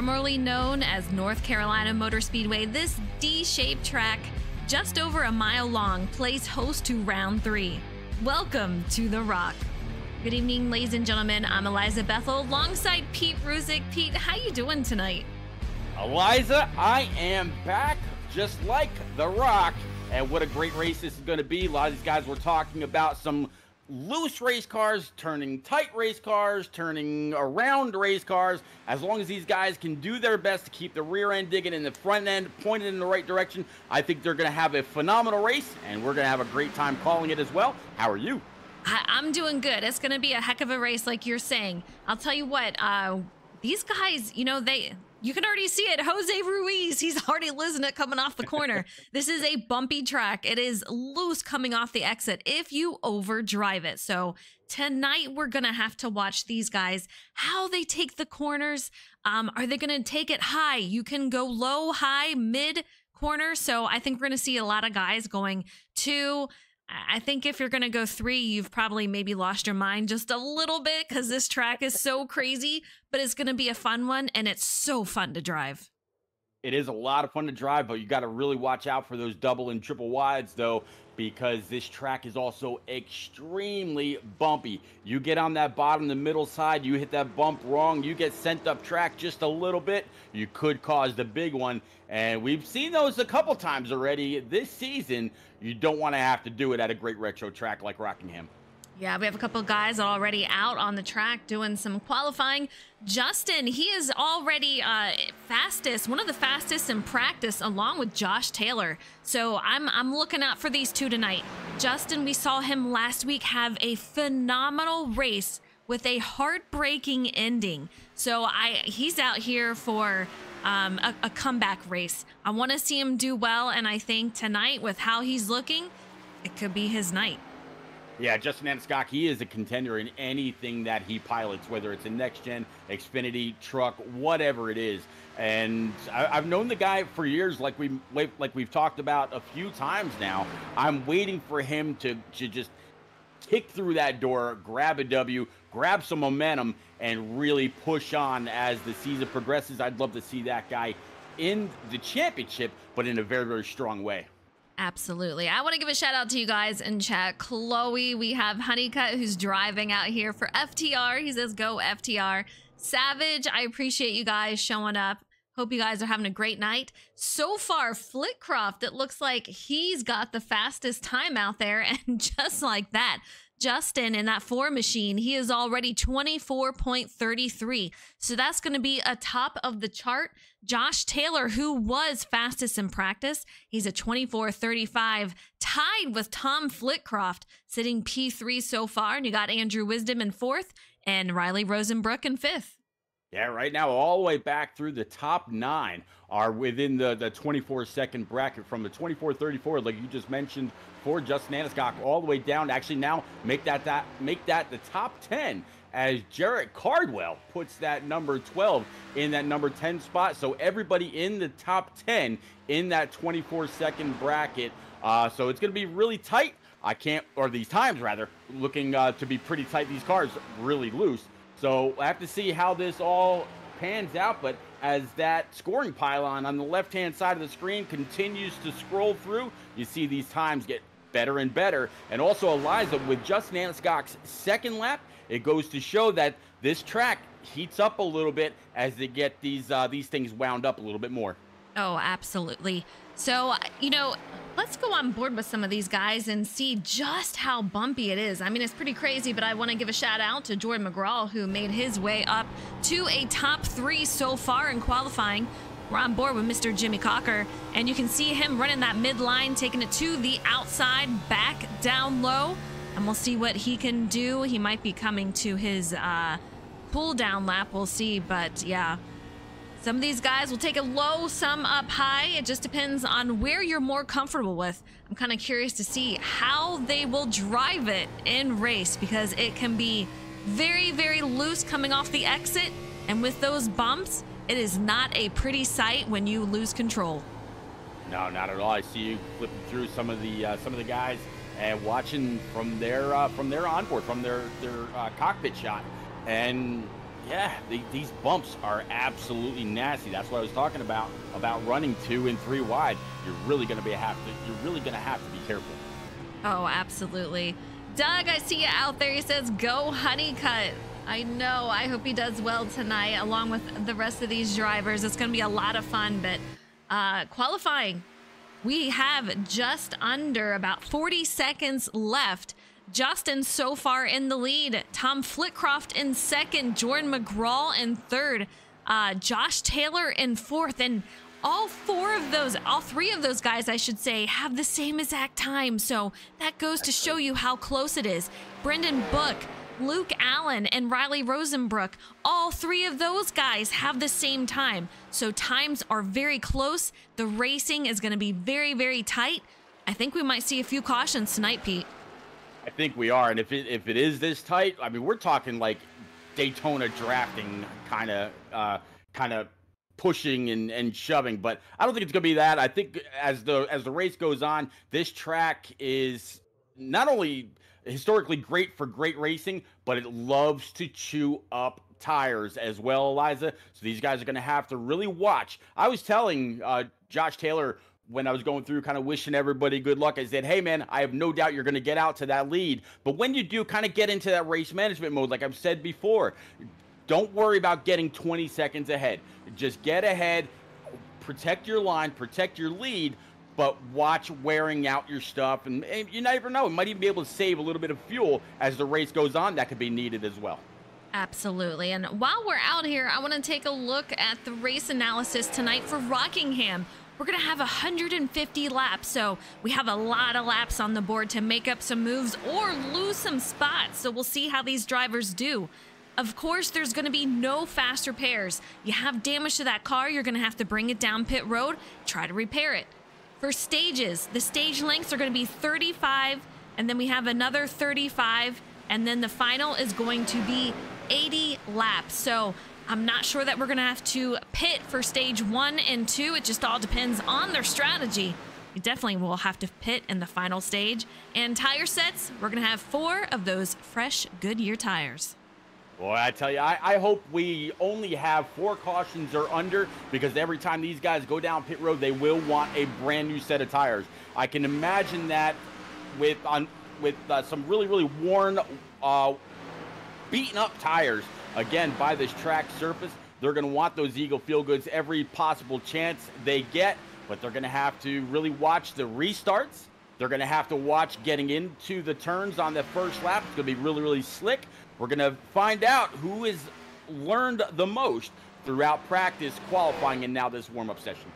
formerly known as North Carolina Motor Speedway, this D shaped track, just over a mile long, plays host to round three. Welcome to The Rock. Good evening, ladies and gentlemen. I'm Eliza Bethel alongside Pete Ruzick. Pete, how you doing tonight? Eliza, I am back just like The Rock. And what a great race this is going to be. A lot of these guys were talking about some loose race cars turning tight race cars, turning around race cars. As long as these guys can do their best to keep the rear end digging and the front end pointed in the right direction, I think they're going to have a phenomenal race, and we're going to have a great time calling it as well. How are you? I- am doing good. It's going to be a heck of a race, like you're saying. I'll tell you what. Uh, these guys, you know, they you can already see it. Jose Ruiz, he's already losing it coming off the corner. this is a bumpy track. It is loose coming off the exit if you overdrive it. So tonight we're going to have to watch these guys, how they take the corners. Um, are they going to take it high? You can go low, high, mid corner. So I think we're going to see a lot of guys going two, I think if you're going to go three, you've probably maybe lost your mind just a little bit because this track is so crazy, but it's going to be a fun one and it's so fun to drive. It is a lot of fun to drive, but you got to really watch out for those double and triple wides, though, because this track is also extremely bumpy. You get on that bottom, the middle side, you hit that bump wrong, you get sent up track just a little bit, you could cause the big one. And we've seen those a couple times already this season. You don't want to have to do it at a great retro track like Rockingham. Yeah, we have a couple of guys already out on the track doing some qualifying. Justin, he is already uh, fastest, one of the fastest in practice, along with Josh Taylor. So I'm I'm looking out for these two tonight. Justin, we saw him last week have a phenomenal race with a heartbreaking ending. So I he's out here for um, a, a comeback race. I want to see him do well, and I think tonight, with how he's looking, it could be his night. Yeah, Justin Naniscok, he is a contender in anything that he pilots, whether it's a next gen, Xfinity, truck, whatever it is. And I, have known the guy for years, like we like we've talked about a few times now. I'm waiting for him to to just kick through that door, grab a W, grab some momentum, and really push on as the season progresses. I'd love to see that guy in the championship, but in a very very strong way. Absolutely. I want to give a shout out to you guys in chat. Chloe, we have Honeycutt who's driving out here for FTR. He says, go FTR. Savage, I appreciate you guys showing up. Hope you guys are having a great night. So far, Flitcroft, it looks like he's got the fastest time out there. And just like that, Justin in that four machine, he is already 24.33. So that's going to be a top of the chart. Josh Taylor, who was fastest in practice, he's a 24.35, tied with Tom Flitcroft, sitting P3 so far. And you got Andrew Wisdom in fourth and Riley Rosenbrook in fifth. Yeah, right now, all the way back through the top nine are within the, the 24 second bracket from the 24 34, like you just mentioned, for Justin Naniscok, all the way down to actually now make that, that make that the top 10 as Jarrett Cardwell puts that number 12 in that number 10 spot. So everybody in the top 10 in that 24 second bracket. Uh, so it's going to be really tight. I can't, or these times rather, looking uh, to be pretty tight. These cars really loose. So I have to see how this all pans out. But as that scoring pylon on the left hand side of the screen continues to scroll through, you see these times get better and better. And also, Eliza, with Justin Naniscok's second lap, it goes to show that this track heats up a little bit as they get these uh, these things wound up a little bit more. Oh, absolutely. So, you know, let's go on board with some of these guys and see just how bumpy it is. I mean, it's pretty crazy, but I want to give a shout out to Jordan McGraw, who made his way up to a top three so far in qualifying. We're on board with Mr. Jimmy Cocker, and you can see him running that midline, taking it to the outside, back down low, and we'll see what he can do. He might be coming to his uh, pull down lap. We'll see, but yeah, some of these guys will take it low, some up high. It just depends on where you're more comfortable with. I'm kind of curious to see how they will drive it in race because it can be very, very loose coming off the exit. And with those bumps, it is not a pretty sight when you lose control. No, not at all. I see you flipping through some of the uh, some of the guys and watching from their uh, from their onboard, from their their uh, cockpit shot, and Yeah, the, these bumps are absolutely nasty. That's what I was talking about about running two and three wide. You're really going to be have to. You're really going to have to be careful. Oh, absolutely. Doug, I see you out there. He says, "Go Honeycutt." I know. I hope he does well tonight, along with the rest of these drivers. It's going to be a lot of fun. But uh, qualifying, we have just under about 40 seconds left. Justin so far in the lead. Tom Flitcroft in second. Jordan McGraw in third. Uh, Josh Taylor in fourth. And all four of those, all three of those guys, I should say, have the same exact time. So that goes to show you how close it is. Brendan Book, Luke Allen, and Riley Rosenbrook, all three of those guys have the same time. So times are very close. The racing is going to be very, very tight. I think we might see a few cautions tonight, Pete. I think we are, and if it if it is this tight, I mean, we're talking like Daytona drafting kind of uh, kind of pushing and, and shoving. But I don't think it's gonna be that. I think as the as the race goes on, this track is not only historically great for great racing, but it loves to chew up tires as well, Eliza. So these guys are going to have to really watch. I was telling uh, Josh Taylor when I was going through, kind of wishing everybody good luck, I said, hey, man, I have no doubt you're going to get out to that lead. But when you do kind of get into that race management mode, like I've said before, don't worry about getting 20 seconds ahead. Just get ahead, protect your line, protect your lead, but watch wearing out your stuff. And, and you never know, it might even be able to save a little bit of fuel as the race goes on. That could be needed as well. Absolutely. And while we're out here, I want to take a look at the race analysis tonight for Rockingham. We're going to have 150 laps, so we have a lot of laps on the board to make up some moves or lose some spots. So we'll see how these drivers do. Of course, there's going to be no fast repairs. You have damage to that car, you're going to have to bring it down pit road, try to repair it. For stages, the stage lengths are going to be 35, and then we have another 35, and then the final is going to be 80 laps. So I'm not sure that we're going to have to pit for stage one and two. It just all depends on their strategy. You definitely will have to pit in the final stage. And tire sets, we're going to have four of those fresh Goodyear tires. Boy, I tell you, I, I, hope we only have four cautions or under because every time these guys go down pit road, they will want a brand new set of tires. I can imagine that with on with uh, some really really worn, uh, beaten up tires again by this track surface. They're going to want those Eagle Feel Goods every possible chance they get, but they're going to have to really watch the restarts. They're going to have to watch getting into the turns on the first lap. It's going to be really, really slick. We're going to find out who has learned the most throughout practice, qualifying, and now this warm up session.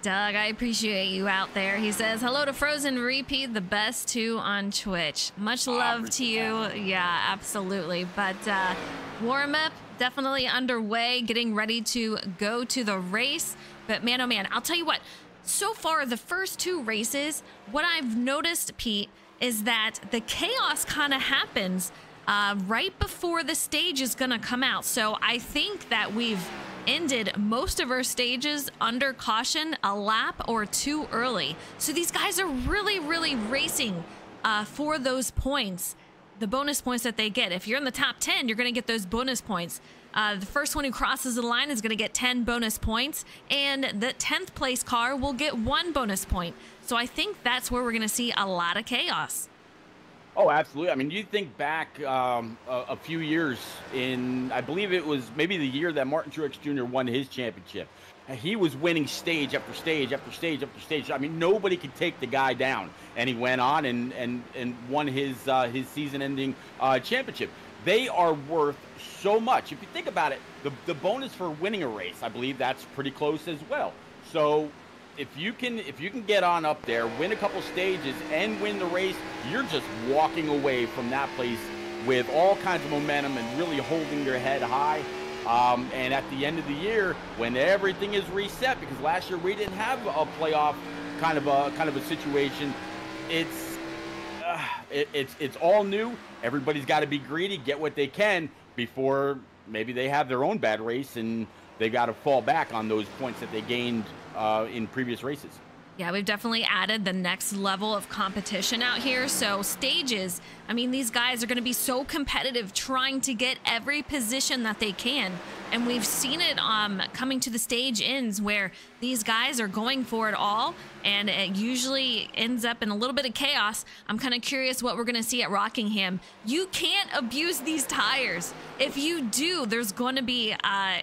Doug, I appreciate you out there. He says, hello to Frozen Repeat, the best two on Twitch. Much love to you. That. Yeah, absolutely. But uh, warm up definitely underway, getting ready to go to the race. But man, oh man, I'll tell you what, so far, the first two races, what I've noticed, Pete, is that the chaos kind of happens uh, right before the stage is going to come out. So I think that we've ended most of our stages under caution a lap or two early. So these guys are really, really racing uh, for those points, the bonus points that they get. If you're in the top 10, you're going to get those bonus points. Uh, the first one who crosses the line is going to get 10 bonus points, and the 10th place car will get one bonus point. So I think that's where we're going to see a lot of chaos. Oh, absolutely. I mean, you think back um, a, a, few years in, I believe it was maybe the year that Martin Truex Jr. won his championship. He was winning stage after stage after stage after stage. I mean, nobody could take the guy down, and he went on and and and won his uh, his season-ending uh, championship. They are worth so much. If you think about it, the the bonus for winning a race, I believe that's pretty close as well. So if you can if you can get on up there, win a couple stages, and win the race, you're just walking away from that place with all kinds of momentum and really holding your head high. Um, and at the end of the year, when everything is reset, because last year we didn't have a playoff kind of a kind of a situation, it's uh, it, it's it's all new. Everybody's got to be greedy, get what they can before maybe they have their own bad race and they got to fall back on those points that they gained uh, in previous races. Yeah, we've definitely added the next level of competition out here. So, stages, I mean, these guys are going to be so competitive trying to get every position that they can. And we've seen it um, coming to the stage ends where these guys are going for it all. And it usually ends up in a little bit of chaos. I'm kind of curious what we're going to see at Rockingham. You can't abuse these tires. If you do, there's going to be uh,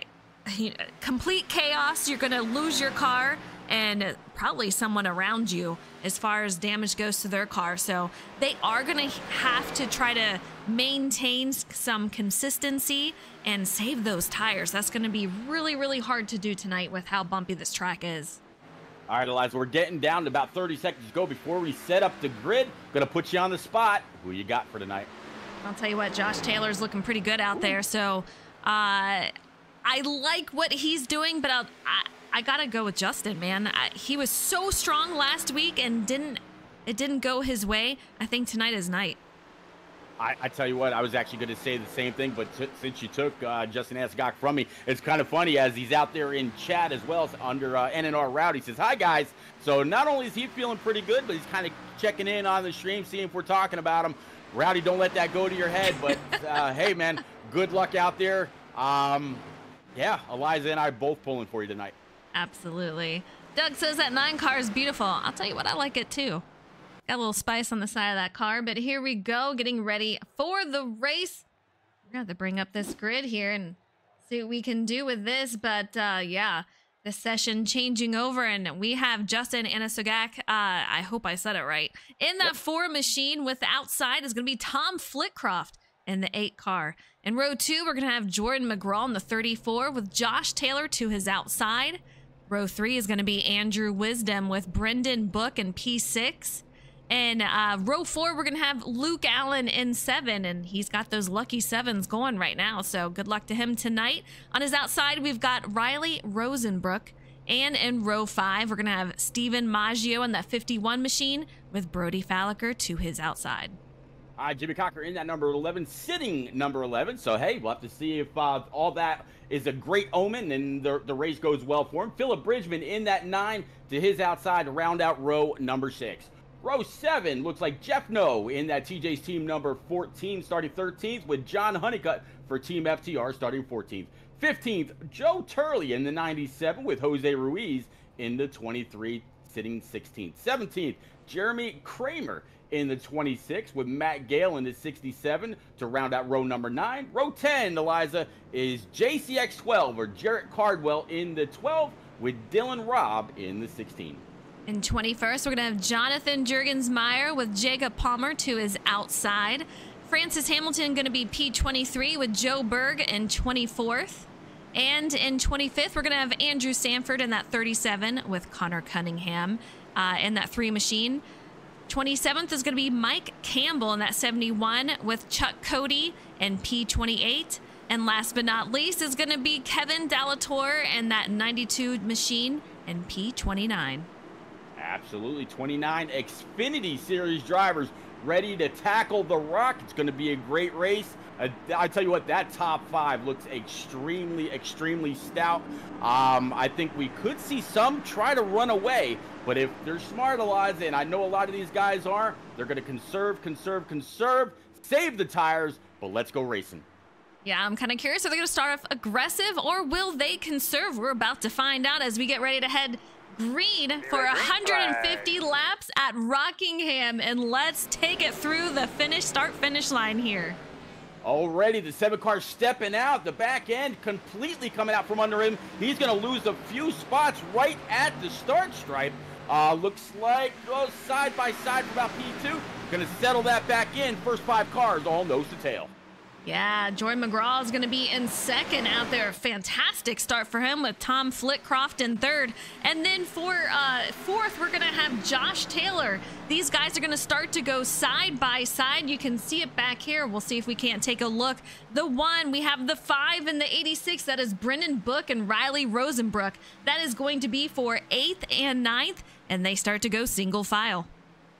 complete chaos. You're going to lose your car and probably someone around you as far as damage goes to their car. So they are going to have to try to maintain some consistency and save those tires. That's going to be really, really hard to do tonight with how bumpy this track is. All right, Eliza, we're getting down to about 30 seconds to go before we set up the grid. Going to put you on the spot. Who you got for tonight? I'll tell you what, Josh Taylor's looking pretty good out there. So uh, I like what he's doing, but I'll, I, I gotta go with Justin, man. I, he was so strong last week and didn't it didn't go his way. I think tonight is night. I, I tell you what, I was actually going to say the same thing, but since you took uh, Justin Asgok from me, it's kind of funny as he's out there in chat as well under uh, NNR Route. He says, "Hi guys." So not only is he feeling pretty good, but he's kind of checking in on the stream, seeing if we're talking about him. Rowdy, don't let that go to your head. But uh, hey, man, good luck out there. Um, yeah, Eliza and I both pulling for you tonight. Absolutely. Doug says that nine car is beautiful. I'll tell you what, I like it too. Got a little spice on the side of that car, but here we go, getting ready for the race. We're gonna have to bring up this grid here and see what we can do with this. But uh, yeah, the session changing over, and we have Justin Anasogak. Uh, I hope I said it right. In that yep. four machine with the outside is gonna be Tom Flitcroft in the eight car. In row two, we're gonna have Jordan McGraw in the 34 with Josh Taylor to his outside. Row three is going to be Andrew Wisdom with Brendan Book and P6. And uh, row four, we're going to have Luke Allen in seven, and he's got those lucky sevens going right now. So good luck to him tonight. On his outside, we've got Riley Rosenbrook. And in row five, we're going to have Stephen Maggio in that 51 machine with Brody Falliker to his outside. Uh, Jimmy Cocker in that number 11, sitting number 11. So, hey, we'll have to see if uh, all that is a great omen and the, the race goes well for him. Philip Bridgman in that nine to his outside round out row number six. Row seven looks like Jeff No in that TJ's team number 14, starting 13th, with John Honeycutt for Team FTR starting 14th. 15th, Joe Turley in the 97 with Jose Ruiz in the 23, sitting 16th. 17th, Jeremy Kramer in the 26 with Matt Gale in the 67 to round out row number 9. Row 10, Eliza, is JCX 12 or Jarrett Cardwell in the 12 with Dylan Robb in the 16. In 21st, we're going to have Jonathan Jurgensmeyer with Jacob Palmer to his outside. Francis Hamilton going to be P23 with Joe Berg in 24th. And in 25th, we're going to have Andrew Sanford in that 37 with Connor Cunningham uh, in that three machine. 27th is going to be Mike Campbell in that 71 with Chuck Cody and P28. And last but not least is going to be Kevin Dalator and that 92 machine and P29. Absolutely. 29 Xfinity Series drivers ready to tackle the rock. It's going to be a great race. Uh, I tell you what, that top five looks extremely, extremely stout. Um, I think we could see some try to run away, but if they're smart, Eliza, and I know a lot of these guys are, they're going to conserve, conserve, conserve, save the tires, but let's go racing. Yeah, I'm kind of curious. Are they going to start off aggressive or will they conserve? We're about to find out as we get ready to head green for 150 laps at Rockingham. And let's take it through the finish, start finish line here. Already the seven car stepping out, the back end completely coming out from under him. He's going to lose a few spots right at the start stripe. Uh, looks like goes side by side for about P2. Going to settle that back in. First five cars all nose to tail. Yeah, Jordan McGraw is going to be in second out there. Fantastic start for him with Tom Flitcroft in third. And then for uh, fourth, we're going to have Josh Taylor. These guys are going to start to go side by side. You can see it back here. We'll see if we can't take a look. The one, we have the five and the 86. That is Brendan Book and Riley Rosenbrook. That is going to be for eighth and ninth. And they start to go single file.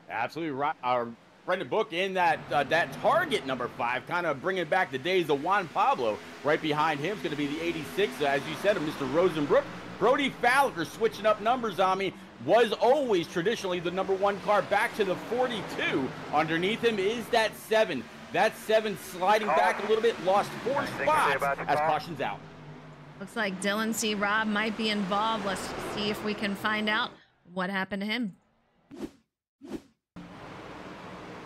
Absolutely right. Our Brendan Book in that uh, that target number five, kind of bringing back the days of Juan Pablo. Right behind him is going to be the 86, as you said, of Mr. Rosenbrook. Brody Fowler switching up numbers on me was always traditionally the number one car back to the 42. Underneath him is that seven. That seven sliding back a little bit, lost four spots as caution's out. Looks like Dylan C. Robb might be involved. Let's see if we can find out what happened to him.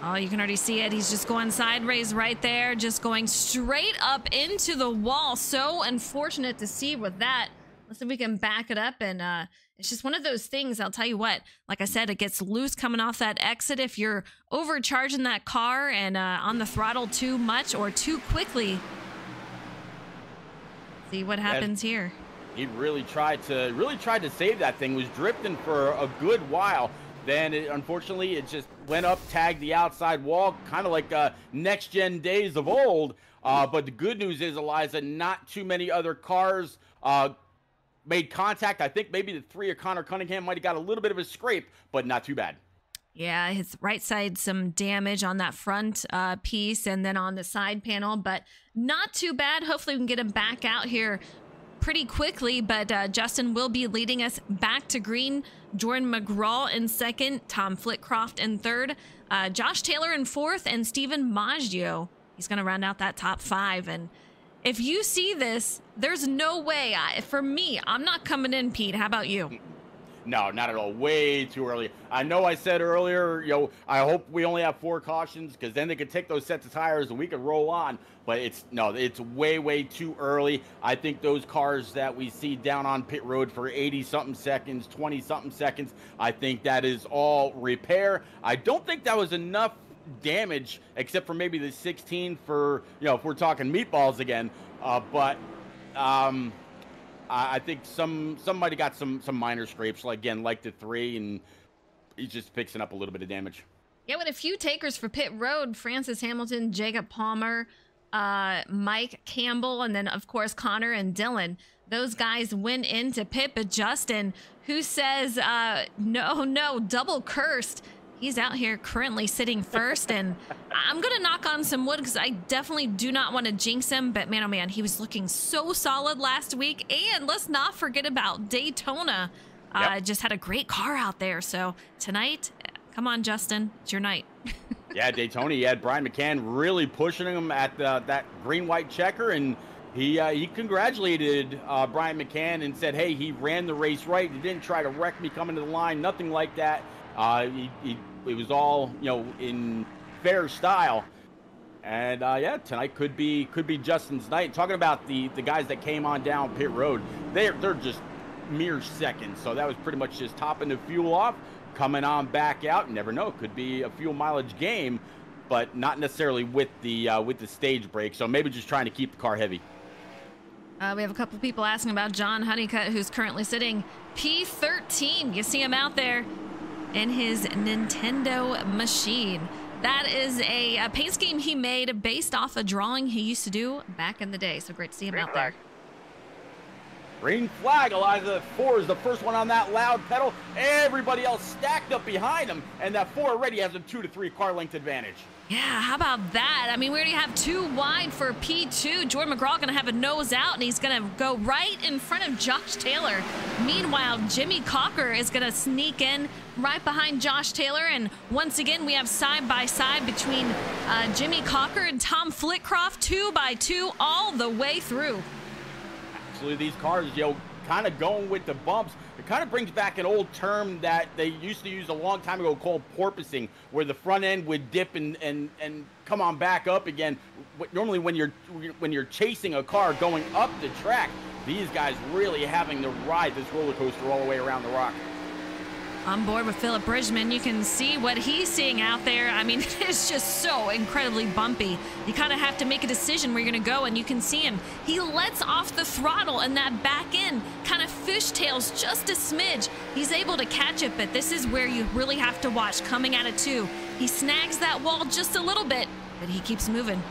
Oh, you can already see it. He's just going sideways right there, just going straight up into the wall. So unfortunate to see with that. Let's see if we can back it up. And uh, it's just one of those things. I'll tell you what, like I said, it gets loose coming off that exit. If you're overcharging that car and uh, on the throttle too much or too quickly, see what happens here. He really tried to really tried to save that thing. Was drifting for a good while. Then, it, unfortunately, it just went up, tagged the outside wall, kind of like uh, next gen days of old. Uh, but the good news is, Eliza, not too many other cars uh, made contact. I think maybe the three of Connor Cunningham might have got a little bit of a scrape, but not too bad. Yeah, his right side some damage on that front uh, piece and then on the side panel, but not too bad. Hopefully, we can get him back out here pretty quickly. But uh, Justin will be leading us back to green. Jordan McGraw in second, Tom Flitcroft in third, uh, Josh Taylor in fourth, and Stephen Maggio. He's going to round out that top five. And if you see this, there's no way. I, for me, I'm not coming in, Pete. How about you? No, not at all. Way too early. I know I said earlier, you know, I hope we only have four cautions because then they could take those sets of tires and we could roll on. But it's no, it's way, way too early. I think those cars that we see down on pit road for 80 something seconds, 20 something seconds, I think that is all repair. I don't think that was enough damage except for maybe the 16 for, you know, if we're talking meatballs again. Uh, but, um, I think some somebody got some some minor scrapes, like again, like the three, and he's just fixing up a little bit of damage. Yeah, with a few takers for pit road, Francis Hamilton, Jacob Palmer, uh, Mike Campbell, and then of course Connor and Dylan. Those guys went into pit, but Justin, who says uh, no, no, double cursed He's out here currently sitting first, and I'm going to knock on some wood because I definitely do not want to jinx him. But man, oh man, he was looking so solid last week. And let's not forget about Daytona. Uh, yep. Uh, just had a great car out there. So tonight, come on, Justin, it's your night. yeah, Daytona, you had Brian McCann really pushing him at the, that green white checker, and he uh, he congratulated uh, Brian McCann and said, "Hey, he ran the race right. He didn't try to wreck me coming to the line. Nothing like that. Uh, he, he, it was all you know in fair style. And uh, yeah, tonight could be could be Justin's night. Talking about the the guys that came on down pit road, they're they're just mere seconds. So that was pretty much just topping the fuel off, coming on back out. Never know, could be a fuel mileage game, but not necessarily with the uh, with the stage break. So maybe just trying to keep the car heavy. Uh, we have a couple people asking about John Honeycutt, who's currently sitting P13. You see him out there in his Nintendo machine. That is a, a, paint scheme he made based off a drawing he used to do back in the day. So great to see him Green out flag. there. Green flag, Eliza. Four is the first one on that loud pedal. Everybody else stacked up behind him, and that four already has a two to three car length advantage. Yeah, how about that? I mean, we already have two wide for P2. Jordan McGraw going to have a nose out, and he's going to go right in front of Josh Taylor. Meanwhile, Jimmy Cocker is going to sneak in right behind Josh Taylor. And once again, we have side by side between uh, Jimmy Cocker and Tom Flitcroft, two by two, all the way through. Actually, these cars, know, kind of going with the bumps it kind of brings back an old term that they used to use a long time ago called porpoising, where the front end would dip and, and, and come on back up again. Normally, when you're when you're chasing a car going up the track, these guys really having to ride this roller coaster all the way around the rock on board with Philip Bridgman. You can see what he's seeing out there. I mean, it's just so incredibly bumpy. You kind of have to make a decision where you're going to go, and you can see him. He lets off the throttle, and that back end kind of fishtails just a smidge. He's able to catch it, but this is where you really have to watch coming out of two. He snags that wall just a little bit, but he keeps moving.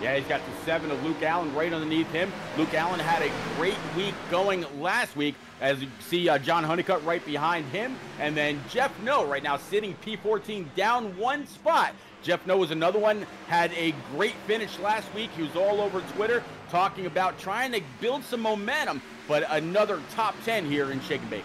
Yeah, he's got the seven of Luke Allen right underneath him. Luke Allen had a great week going last week. As you see, uh, John Honeycutt right behind him. And then Jeff No right now sitting P14 down one spot. Jeff No was another one, had a great finish last week. He was all over Twitter talking about trying to build some momentum, but another top 10 here in Shake and Bake.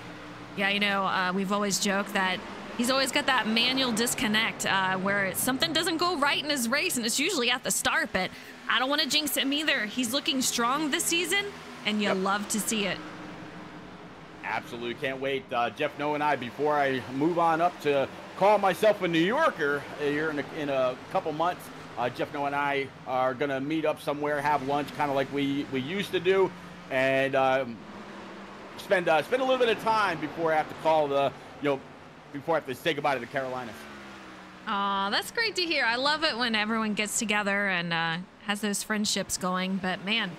Yeah, you know, uh, we've always joked that he's always got that manual disconnect uh, where something doesn't go right in his race, and it's usually at the start, but I don't want to jinx him either. He's looking strong this season, and you yep. love to see it. Absolutely can't wait. Uh, Jeff No and I, before I move on up to call myself a New Yorker here in a, in a couple months, uh, Jeff No and I are going to meet up somewhere, have lunch, kind of like we, we used to do, and um, spend uh, spend a little bit of time before I have to call the, you know, before I have to say goodbye to the Carolinas. Aw, that's great to hear. I love it when everyone gets together and uh, has those friendships going. But man,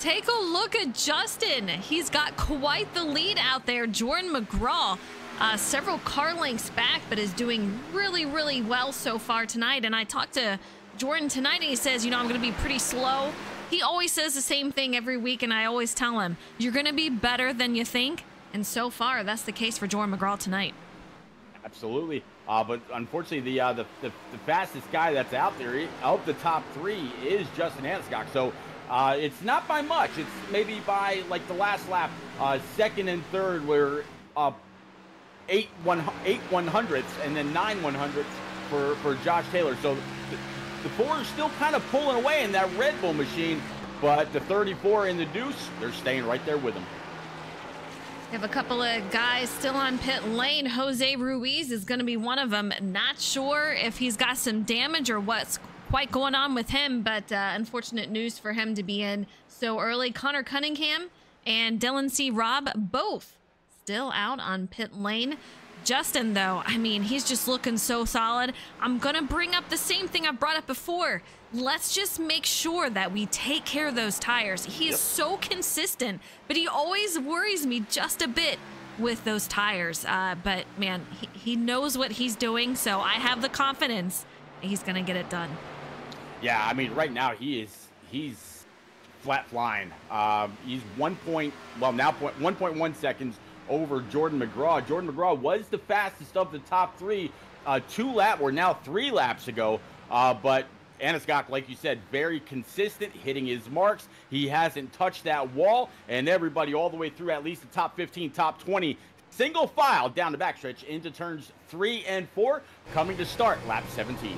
take a look at Justin. He's got quite the lead out there. Jordan McGraw, uh, several car lengths back, but is doing really, really well so far tonight. And I talked to Jordan tonight, and he says, you know, I'm going to be pretty slow. He always says the same thing every week, and I always tell him, you're going to be better than you think. And so far, that's the case for Jordan McGraw tonight. Absolutely. Uh, but unfortunately, the, uh, the, the, the fastest guy that's out there out the top three is Justin Aniscock. So uh, it's not by much. It's maybe by like the last lap, uh, second and third, where uh, eight one eight one hundredths and then nine one hundredths for for Josh Taylor. So the four is still kind of pulling away in that Red Bull machine, but the 34 in the deuce, they're staying right there with them. We have a couple of guys still on pit lane. Jose Ruiz is going to be one of them. Not sure if he's got some damage or what's quite going on with him, but uh, unfortunate news for him to be in so early. Connor Cunningham and Dylan C. Robb both still out on pit lane. Justin, though, I mean, he's just looking so solid. I'm going to bring up the same thing I've brought up before. Let's just make sure that we take care of those tires. He yep. is so consistent, but he always worries me just a bit with those tires. Uh, but man, he, he knows what he's doing, so I have the confidence he's going to get it done. Yeah, I mean, right now he is he's flat flying. Um, he's one point, well now point one point one seconds over Jordan McGraw. Jordan McGraw was the fastest of the top three uh, two lap or now three laps ago. Uh, but Aniscock, like you said, very consistent, hitting his marks. He hasn't touched that wall, and everybody all the way through at least the top 15, top 20, single file down the backstretch into turns three and four, coming to start lap 17.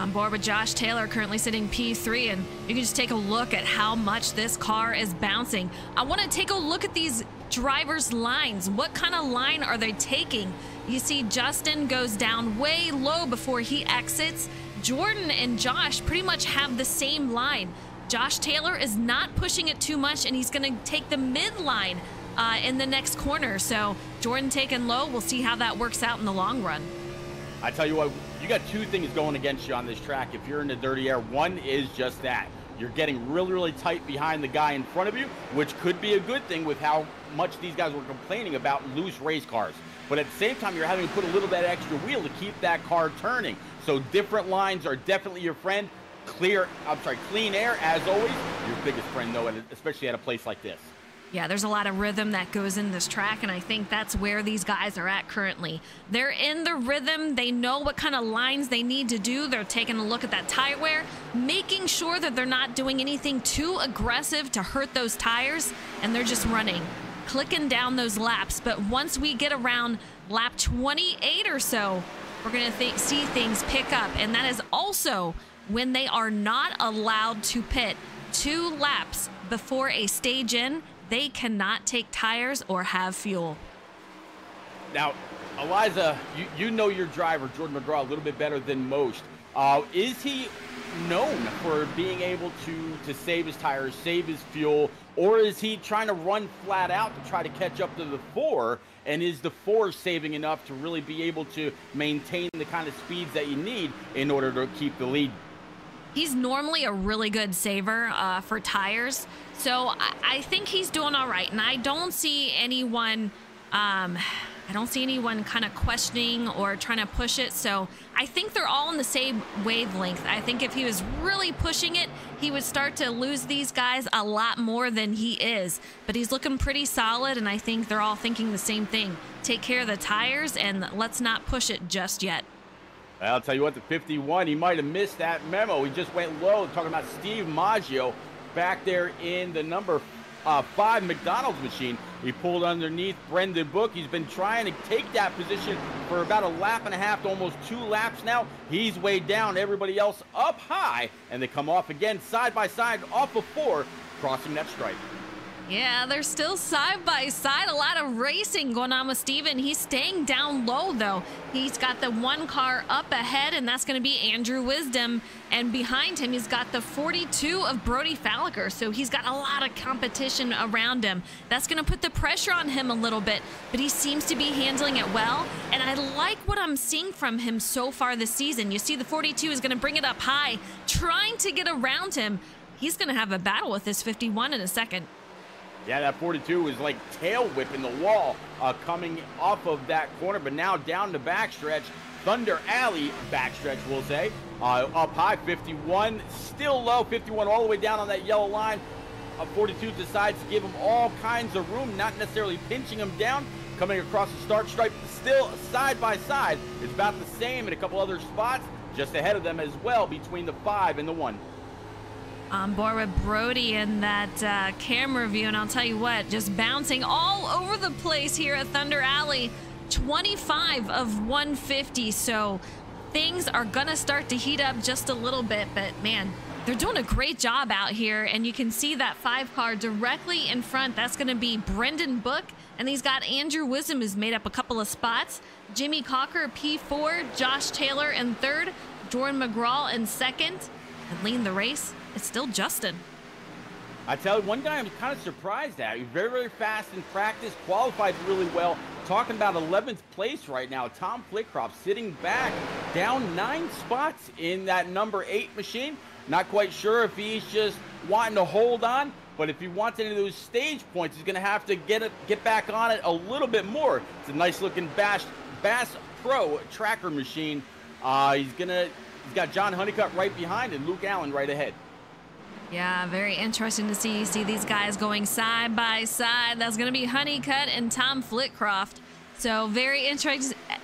On board with Josh Taylor, currently sitting P3, and you can just take a look at how much this car is bouncing. I want to take a look at these drivers' lines. What kind of line are they taking? You see, Justin goes down way low before he exits. Jordan and Josh pretty much have the same line. Josh Taylor is not pushing it too much, and he's going to take the midline uh, in the next corner. So Jordan taking low. We'll see how that works out in the long run. I tell you what, you got two things going against you on this track. If you're in the dirty air, one is just that you're getting really, really tight behind the guy in front of you, which could be a good thing with how much these guys were complaining about loose race cars. But at the same time, you're having to put a little bit extra wheel to keep that car turning. So different lines are definitely your friend. Clear, I'm sorry, clean air, as always, your biggest friend, though, especially at a place like this. Yeah, there's a lot of rhythm that goes in this track, and I think that's where these guys are at currently. They're in the rhythm. They know what kind of lines they need to do. They're taking a look at that tire wear, making sure that they're not doing anything too aggressive to hurt those tires, and they're just running, clicking down those laps. But once we get around lap 28 or so, we're going to th see things pick up, and that is also when they are not allowed to pit two laps before a stage in they cannot take tires or have fuel. Now, Eliza, you, you know your driver, Jordan McGraw, a little bit better than most. Uh, is he known for being able to, to save his tires, save his fuel, or is he trying to run flat out to try to catch up to the four? And is the four saving enough to really be able to maintain the kind of speeds that you need in order to keep the lead? He's normally a really good saver uh, for tires. So I, I, think he's doing all right. And I don't see anyone, um, I don't see anyone kind of questioning or trying to push it. So I think they're all in the same wavelength. I think if he was really pushing it, he would start to lose these guys a lot more than he is. But he's looking pretty solid, and I think they're all thinking the same thing. Take care of the tires and let's not push it just yet. I'll tell you what, the 51, he might have missed that memo. He just went low, talking about Steve Maggio back there in the number uh, five McDonald's machine. He pulled underneath Brendan Book. He's been trying to take that position for about a lap and a half to almost two laps now. He's way down, everybody else up high, and they come off again side by side off of four, crossing that stripe. Yeah, they're still side by side. A lot of racing going on with Steven. He's staying down low, though. He's got the one car up ahead, and that's going to be Andrew Wisdom. And behind him, he's got the 42 of Brody Falliker. So he's got a lot of competition around him. That's going to put the pressure on him a little bit, but he seems to be handling it well. And I like what I'm seeing from him so far this season. You see, the 42 is going to bring it up high, trying to get around him. He's going to have a battle with this 51 in a second. Yeah, that 42 is like tail whipping the wall uh, coming off of that corner, but now down the backstretch. Thunder Alley backstretch, we'll say. Uh, up high, 51, still low, 51 all the way down on that yellow line. Uh, 42 decides to give him all kinds of room, not necessarily pinching him down. Coming across the start stripe, still side by side. It's about the same in a couple other spots, just ahead of them as well between the five and the one on board with Brody in that uh, camera view. And I'll tell you what, just bouncing all over the place here at Thunder Alley. 25 of 150. So things are going to start to heat up just a little bit. But man, they're doing a great job out here. And you can see that five car directly in front. That's going to be Brendan Book. And he's got Andrew Wisdom, who's made up a couple of spots. Jimmy Cocker, P4. Josh Taylor in third. Jordan McGraw in second. And leading the race, it's still Justin. I tell you, one guy I'm kind of surprised at. He's very, very fast in practice, qualified really well. Talking about 11th place right now. Tom Flitcroft sitting back, down nine spots in that number eight machine. Not quite sure if he's just wanting to hold on, but if he wants any of those stage points, he's going to have to get it, get back on it a little bit more. It's a nice looking Bash, Bass Pro tracker machine. Uh, he's gonna, he's got John Honeycutt right behind and Luke Allen right ahead. Yeah, very interesting to see see these guys going side by side. That's going to be Honeycutt and Tom Flitcroft. So very inter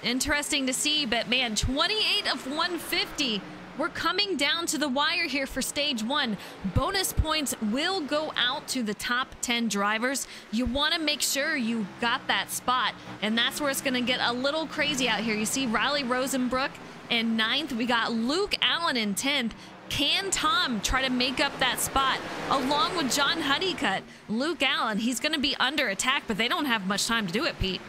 interesting to see. But man, 28 of 150. We're coming down to the wire here for stage one. Bonus points will go out to the top 10 drivers. You want to make sure you got that spot, and that's where it's going to get a little crazy out here. You see Riley Rosenbrook in ninth. We got Luke Allen in 10th. Can Tom try to make up that spot along with John Honeycutt? Luke Allen, he's going to be under attack, but they don't have much time to do it, Pete.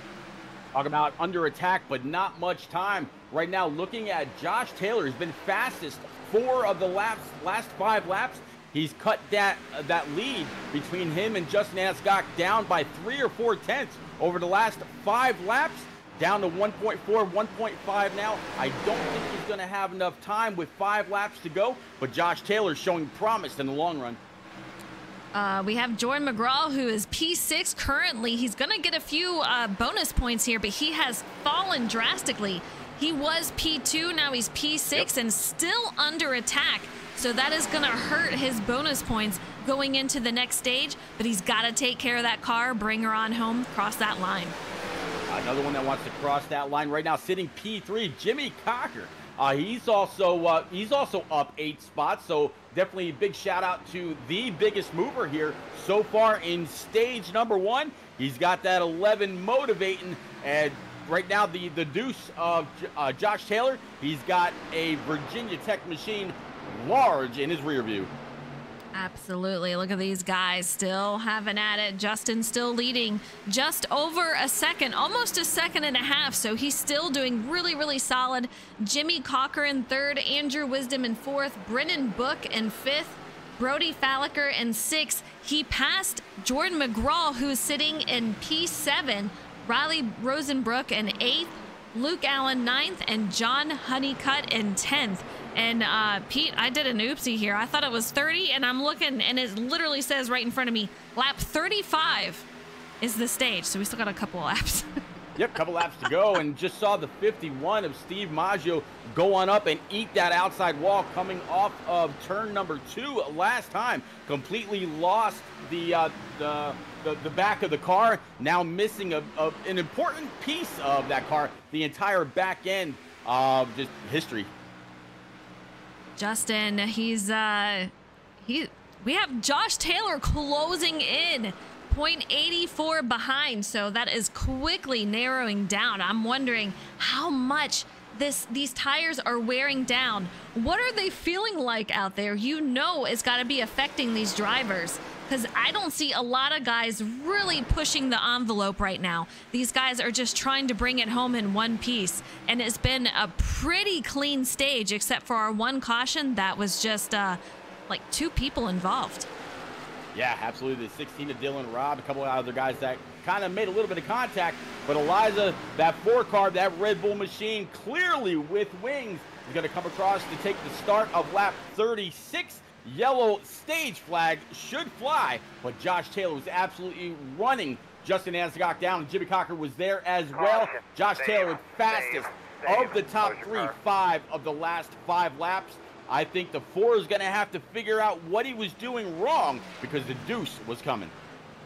Talk about under attack, but not much time. Right now, looking at Josh Taylor, he's been fastest four of the laps, last five laps. He's cut that uh, that lead between him and Justin Ascock down by three or four tenths over the last five laps down to 1.4, 1.5 now. I don't think he's going to have enough time with five laps to go, but Josh Taylor's showing promise in the long run. Uh, we have Jordan McGraw, who is P6 currently. He's going to get a few uh, bonus points here, but he has fallen drastically. He was P2, now he's P6 yep. and still under attack. So that is going to hurt his bonus points going into the next stage, but he's got to take care of that car, bring her on home, cross that line. Another one that wants to cross that line right now, sitting P3, Jimmy Cocker. Uh, he's also uh, he's also up eight spots, so definitely a big shout out to the biggest mover here so far in stage number one. He's got that 11 motivating, and right now the the deuce of uh, Josh Taylor. He's got a Virginia Tech machine large in his rear view. Absolutely. Look at these guys still having at it. Justin still leading just over a second, almost a second and a half. So he's still doing really, really solid. Jimmy Cocker in third, Andrew Wisdom in fourth, Brendan Book in fifth, Brody Falliker in sixth. He passed Jordan McGraw, who's sitting in P7, Riley Rosenbrook in eighth, Luke Allen ninth, and John Honeycutt in 10th. And uh, Pete, I did an oopsie here. I thought it was 30, and I'm looking, and it literally says right in front of me, lap 35 is the stage. So we still got a couple laps. Yep, couple laps to go, and just saw the 51 of Steve Maggio go on up and eat that outside wall coming off of turn number two last time. Completely lost the uh, the, the, the back of the car. Now missing a, a, an important piece of that car, the entire back end of just history. Justin, he's uh, he. We have Josh Taylor closing in 0.84 behind, so that is quickly narrowing down. I'm wondering how much this these tires are wearing down. What are they feeling like out there? You know it's got to be affecting these drivers because I don't see a lot of guys really pushing the envelope right now. These guys are just trying to bring it home in one piece, and it's been a pretty clean stage except for our one caution that was just uh, like two people involved. Yeah, absolutely. The 16 to Dylan Robb, a couple of other guys that kind of made a little bit of contact. But Eliza, that four car, that Red Bull machine, clearly with wings, is going to come across to take the start of lap 36. Yellow stage flag should fly, but Josh Taylor was absolutely running Justin Anasagok down, and Jimmy Cocker was there as well. Josh Taylor, fastest of the top three, five of the last five laps. I think the four is going to have to figure out what he was doing wrong because the deuce was coming.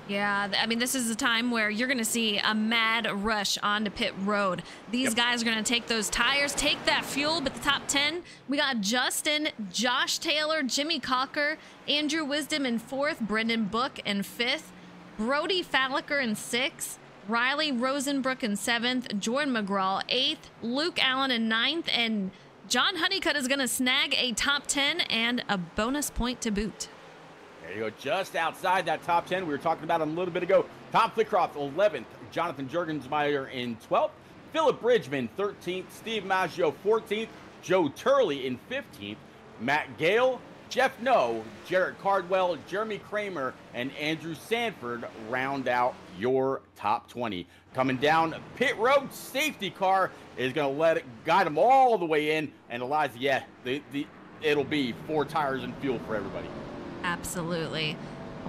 Yeah, I mean, this is a time where you're going to see a mad rush onto pit road. These yep. guys are going to take those tires, take that fuel, but the top 10, we got Justin, Josh Taylor, Jimmy Cocker, Andrew Wisdom in fourth, Brendan Book in fifth, Brody Falliker in sixth, Riley Rosenbrook in seventh, Jordan McGraw eighth, Luke Allen in ninth, and John Honeycutt is going to snag a top 10 and a bonus point to boot. There you go, just outside that top 10 we were talking about a little bit ago. Tom Flitcroft, 11th. Jonathan Jurgensmeyer in 12th. Philip Bridgman, 13th. Steve Maggio, 14th. Joe Turley in 15th. Matt Gale, Jeff No, Jarrett Cardwell, Jeremy Kramer, and Andrew Sanford round out your top 20. Coming down pit road, safety car is going to let it guide them all the way in. And Eliza, yeah, the, the, it'll be four tires and fuel for everybody. Absolutely.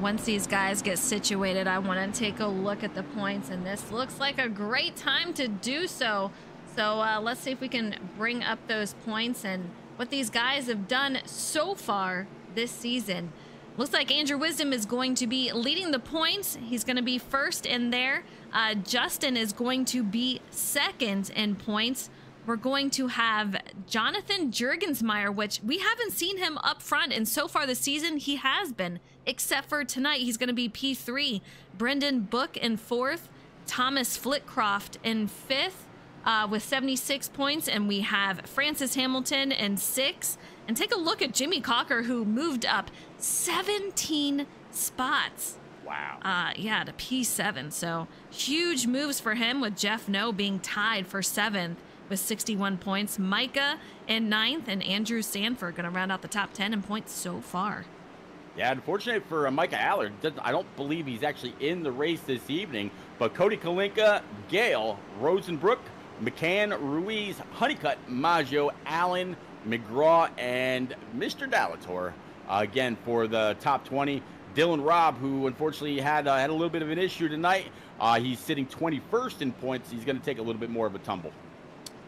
Once these guys get situated, I want to take a look at the points, and this looks like a great time to do so. So uh, let's see if we can bring up those points and what these guys have done so far this season. Looks like Andrew Wisdom is going to be leading the points. He's going to be first in there. Uh, Justin is going to be second in points. We're going to have Jonathan Jurgensmeyer, which we haven't seen him up front. And so far this season, he has been, except for tonight. He's going to be P3. Brendan Book in fourth. Thomas Flitcroft in fifth uh, with 76 points, and we have Francis Hamilton in six. And take a look at Jimmy Cocker, who moved up 17 spots. Wow. Uh, yeah, to P7. So huge moves for him, with Jeff No being tied for seventh with 61 points. Micah in ninth, and Andrew Sanford going to round out the top 10 in points so far. Yeah, unfortunate for uh, Micah Allard, I don't believe he's actually in the race this evening. But Cody Kalinka, Gale, Rosenbrook, McCann, Ruiz, Honeycutt, Maggio, Allen, McGraw, and Mr. Dalator. Uh, again, for the top 20. Dylan Robb, who unfortunately had uh, had a little bit of an issue tonight. Uh, he's sitting 21st in points. He's going to take a little bit more of a tumble.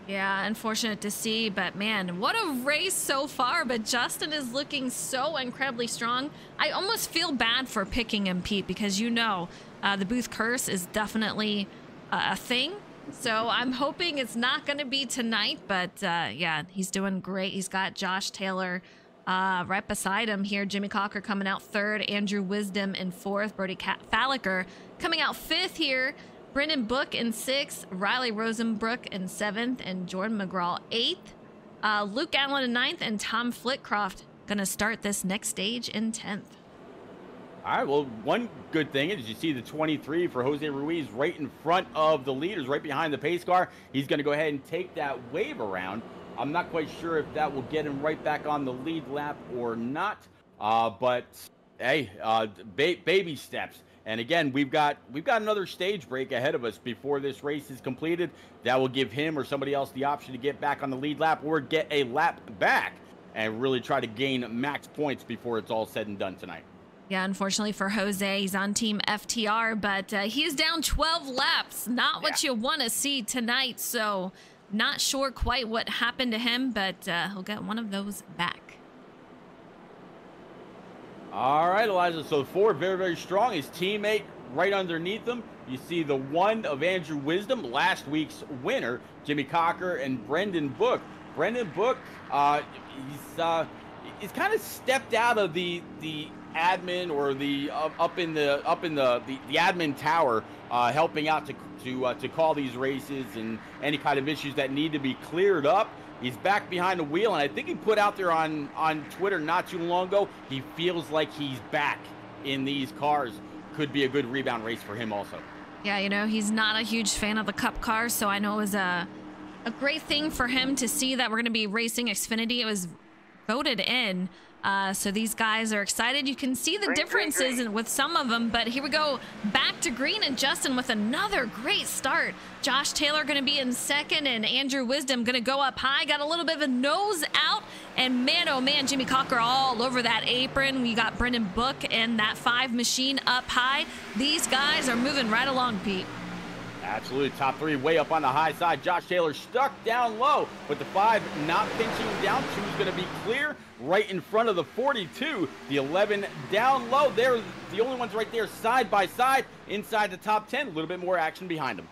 Yeah, unfortunate to see, but man, what a race so far. But Justin is looking so incredibly strong. I almost feel bad for picking him, Pete, because you know uh, the booth curse is definitely uh, a thing. So I'm hoping it's not going to be tonight, but uh, yeah, he's doing great. He's got Josh Taylor uh, right beside him here. Jimmy Cocker coming out third, Andrew Wisdom in fourth, Brody Falliker coming out fifth here. Brendan Book in sixth, Riley Rosenbrook in seventh, and Jordan McGraw eighth. Uh, Luke Allen in ninth, and Tom Flitcroft to start this next stage in tenth. All right. Well, one good thing is you see the 23 for Jose Ruiz right in front of the leaders, right behind the pace car. He's going to go ahead and take that wave around. I'm not quite sure if that will get him right back on the lead lap or not. Uh, but hey, uh, ba baby steps. And again, we've got we've got another stage break ahead of us before this race is completed. That will give him or somebody else the option to get back on the lead lap or get a lap back and really try to gain max points before it's all said and done tonight. Yeah, unfortunately for Jose, he's on team FTR, but uh, he is down 12 laps. Not what yeah. you want to see tonight. So, not sure quite what happened to him, but uh, he'll get one of those back. All right, Eliza. So, Ford very, very strong. His teammate right underneath him. You see the one of Andrew Wisdom, last week's winner, Jimmy Cocker and Brendan Book. Brendan Book, uh, he's uh, he's kind of stepped out of the the admin or the uh, up in the up in the the, the admin tower, uh, helping out to to uh, to call these races and any kind of issues that need to be cleared up. He's back behind the wheel, and I think he put out there on on Twitter not too long ago. He feels like he's back in these cars. Could be a good rebound race for him also. Yeah, you know he's not a huge fan of the Cup cars, so I know it was a a great thing for him to see that we're going to be racing Xfinity. It was voted in. Uh, so these guys are excited. You can see the green, differences green, green. with some of them, but here we go back to green and Justin with another great start. Josh Taylor going to be in second and Andrew Wisdom going to go up high. Got a little bit of a nose out and man, oh man, Jimmy Cocker all over that apron. We got Brendan Book and that five machine up high. These guys are moving right along, Pete. Absolutely. Top three way up on the high side. Josh Taylor stuck down low, but the five not pinching down. Two's going to be clear right in front of the 42. The 11 down low. They're the only ones right there side by side inside the top 10. A little bit more action behind them.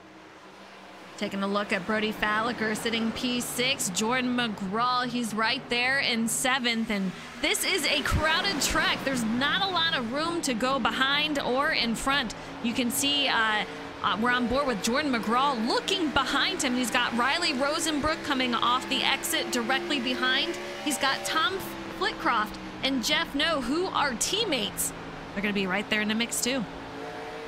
Taking a look at Brody Falliker sitting P6. Jordan McGraw, he's right there in seventh. And this is a crowded track. There's not a lot of room to go behind or in front. You can see uh, uh, we're on board with Jordan McGraw looking behind him. He's got Riley Rosenbrook coming off the exit directly behind. He's got Tom Flitcroft and Jeff No, who are teammates. They're going to be right there in the mix, too.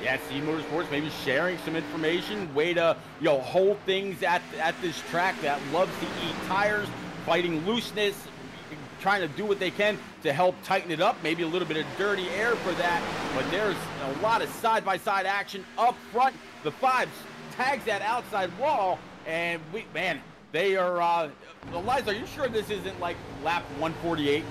Yeah, C Motorsports maybe sharing some information, way to you know hold things at at this track that loves to eat tires, fighting looseness, trying to do what they can to help tighten it up. Maybe a little bit of dirty air for that, but there's a lot of side-by-side action up front. The fives tags that outside wall, and we, man, they are. Uh, Eliza, are you sure this isn't like lap 148?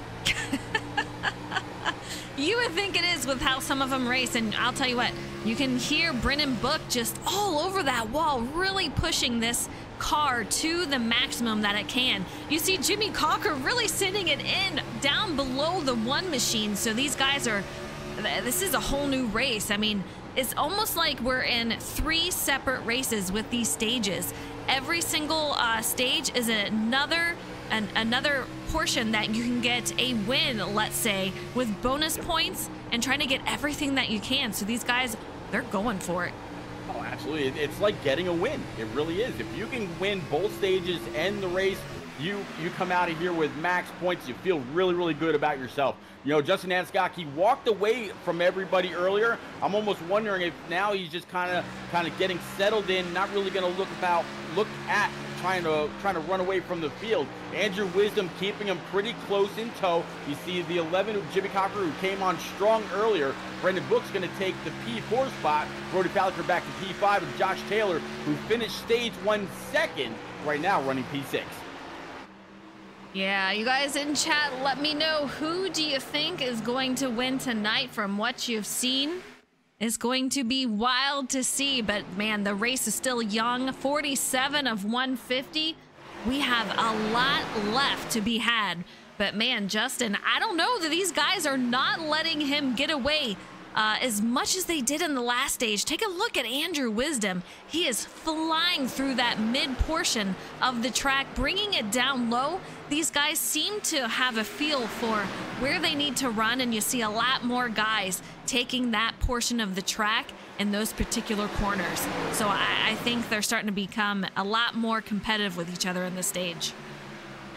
You would think it is with how some of them race, and I'll tell you what, you can hear Brendan Book just all over that wall, really pushing this car to the maximum that it can. You see Jimmy Cocker really sending it in down below the one machine. So these guys are, this is a whole new race. I mean, it's almost like we're in three separate races with these stages. Every single uh, stage is another an, another portion that you can get a win, let's say, with bonus points and trying to get everything that you can. So these guys, they're going for it. Oh, absolutely. It's like getting a win. It really is. If you can win both stages and the race, you you come out of here with max points. You feel really, really good about yourself. You know, Justin Natzgok, he walked away from everybody earlier. I'm almost wondering if now he's just kind of kind of getting settled in, not really going to look about look at trying to trying to run away from the field. Andrew Wisdom keeping him pretty close in tow. You see the 11 Jimmy Cocker who came on strong earlier. Brendan Book's going to take the P4 spot. Brody Falliker back to P5 with Josh Taylor who finished stage one second right now running P6. Yeah, you guys in chat, let me know who do you think is going to win tonight from what you've seen? It's going to be wild to see, but man, the race is still young. 47 of 150. We have a lot left to be had. But man, Justin, I don't know that these guys are not letting him get away uh, as much as they did in the last stage. Take a look at Andrew Wisdom. He is flying through that mid portion of the track, bringing it down low. These guys seem to have a feel for where they need to run, and you see a lot more guys taking that portion of the track in those particular corners. So I, I think they're starting to become a lot more competitive with each other in the stage.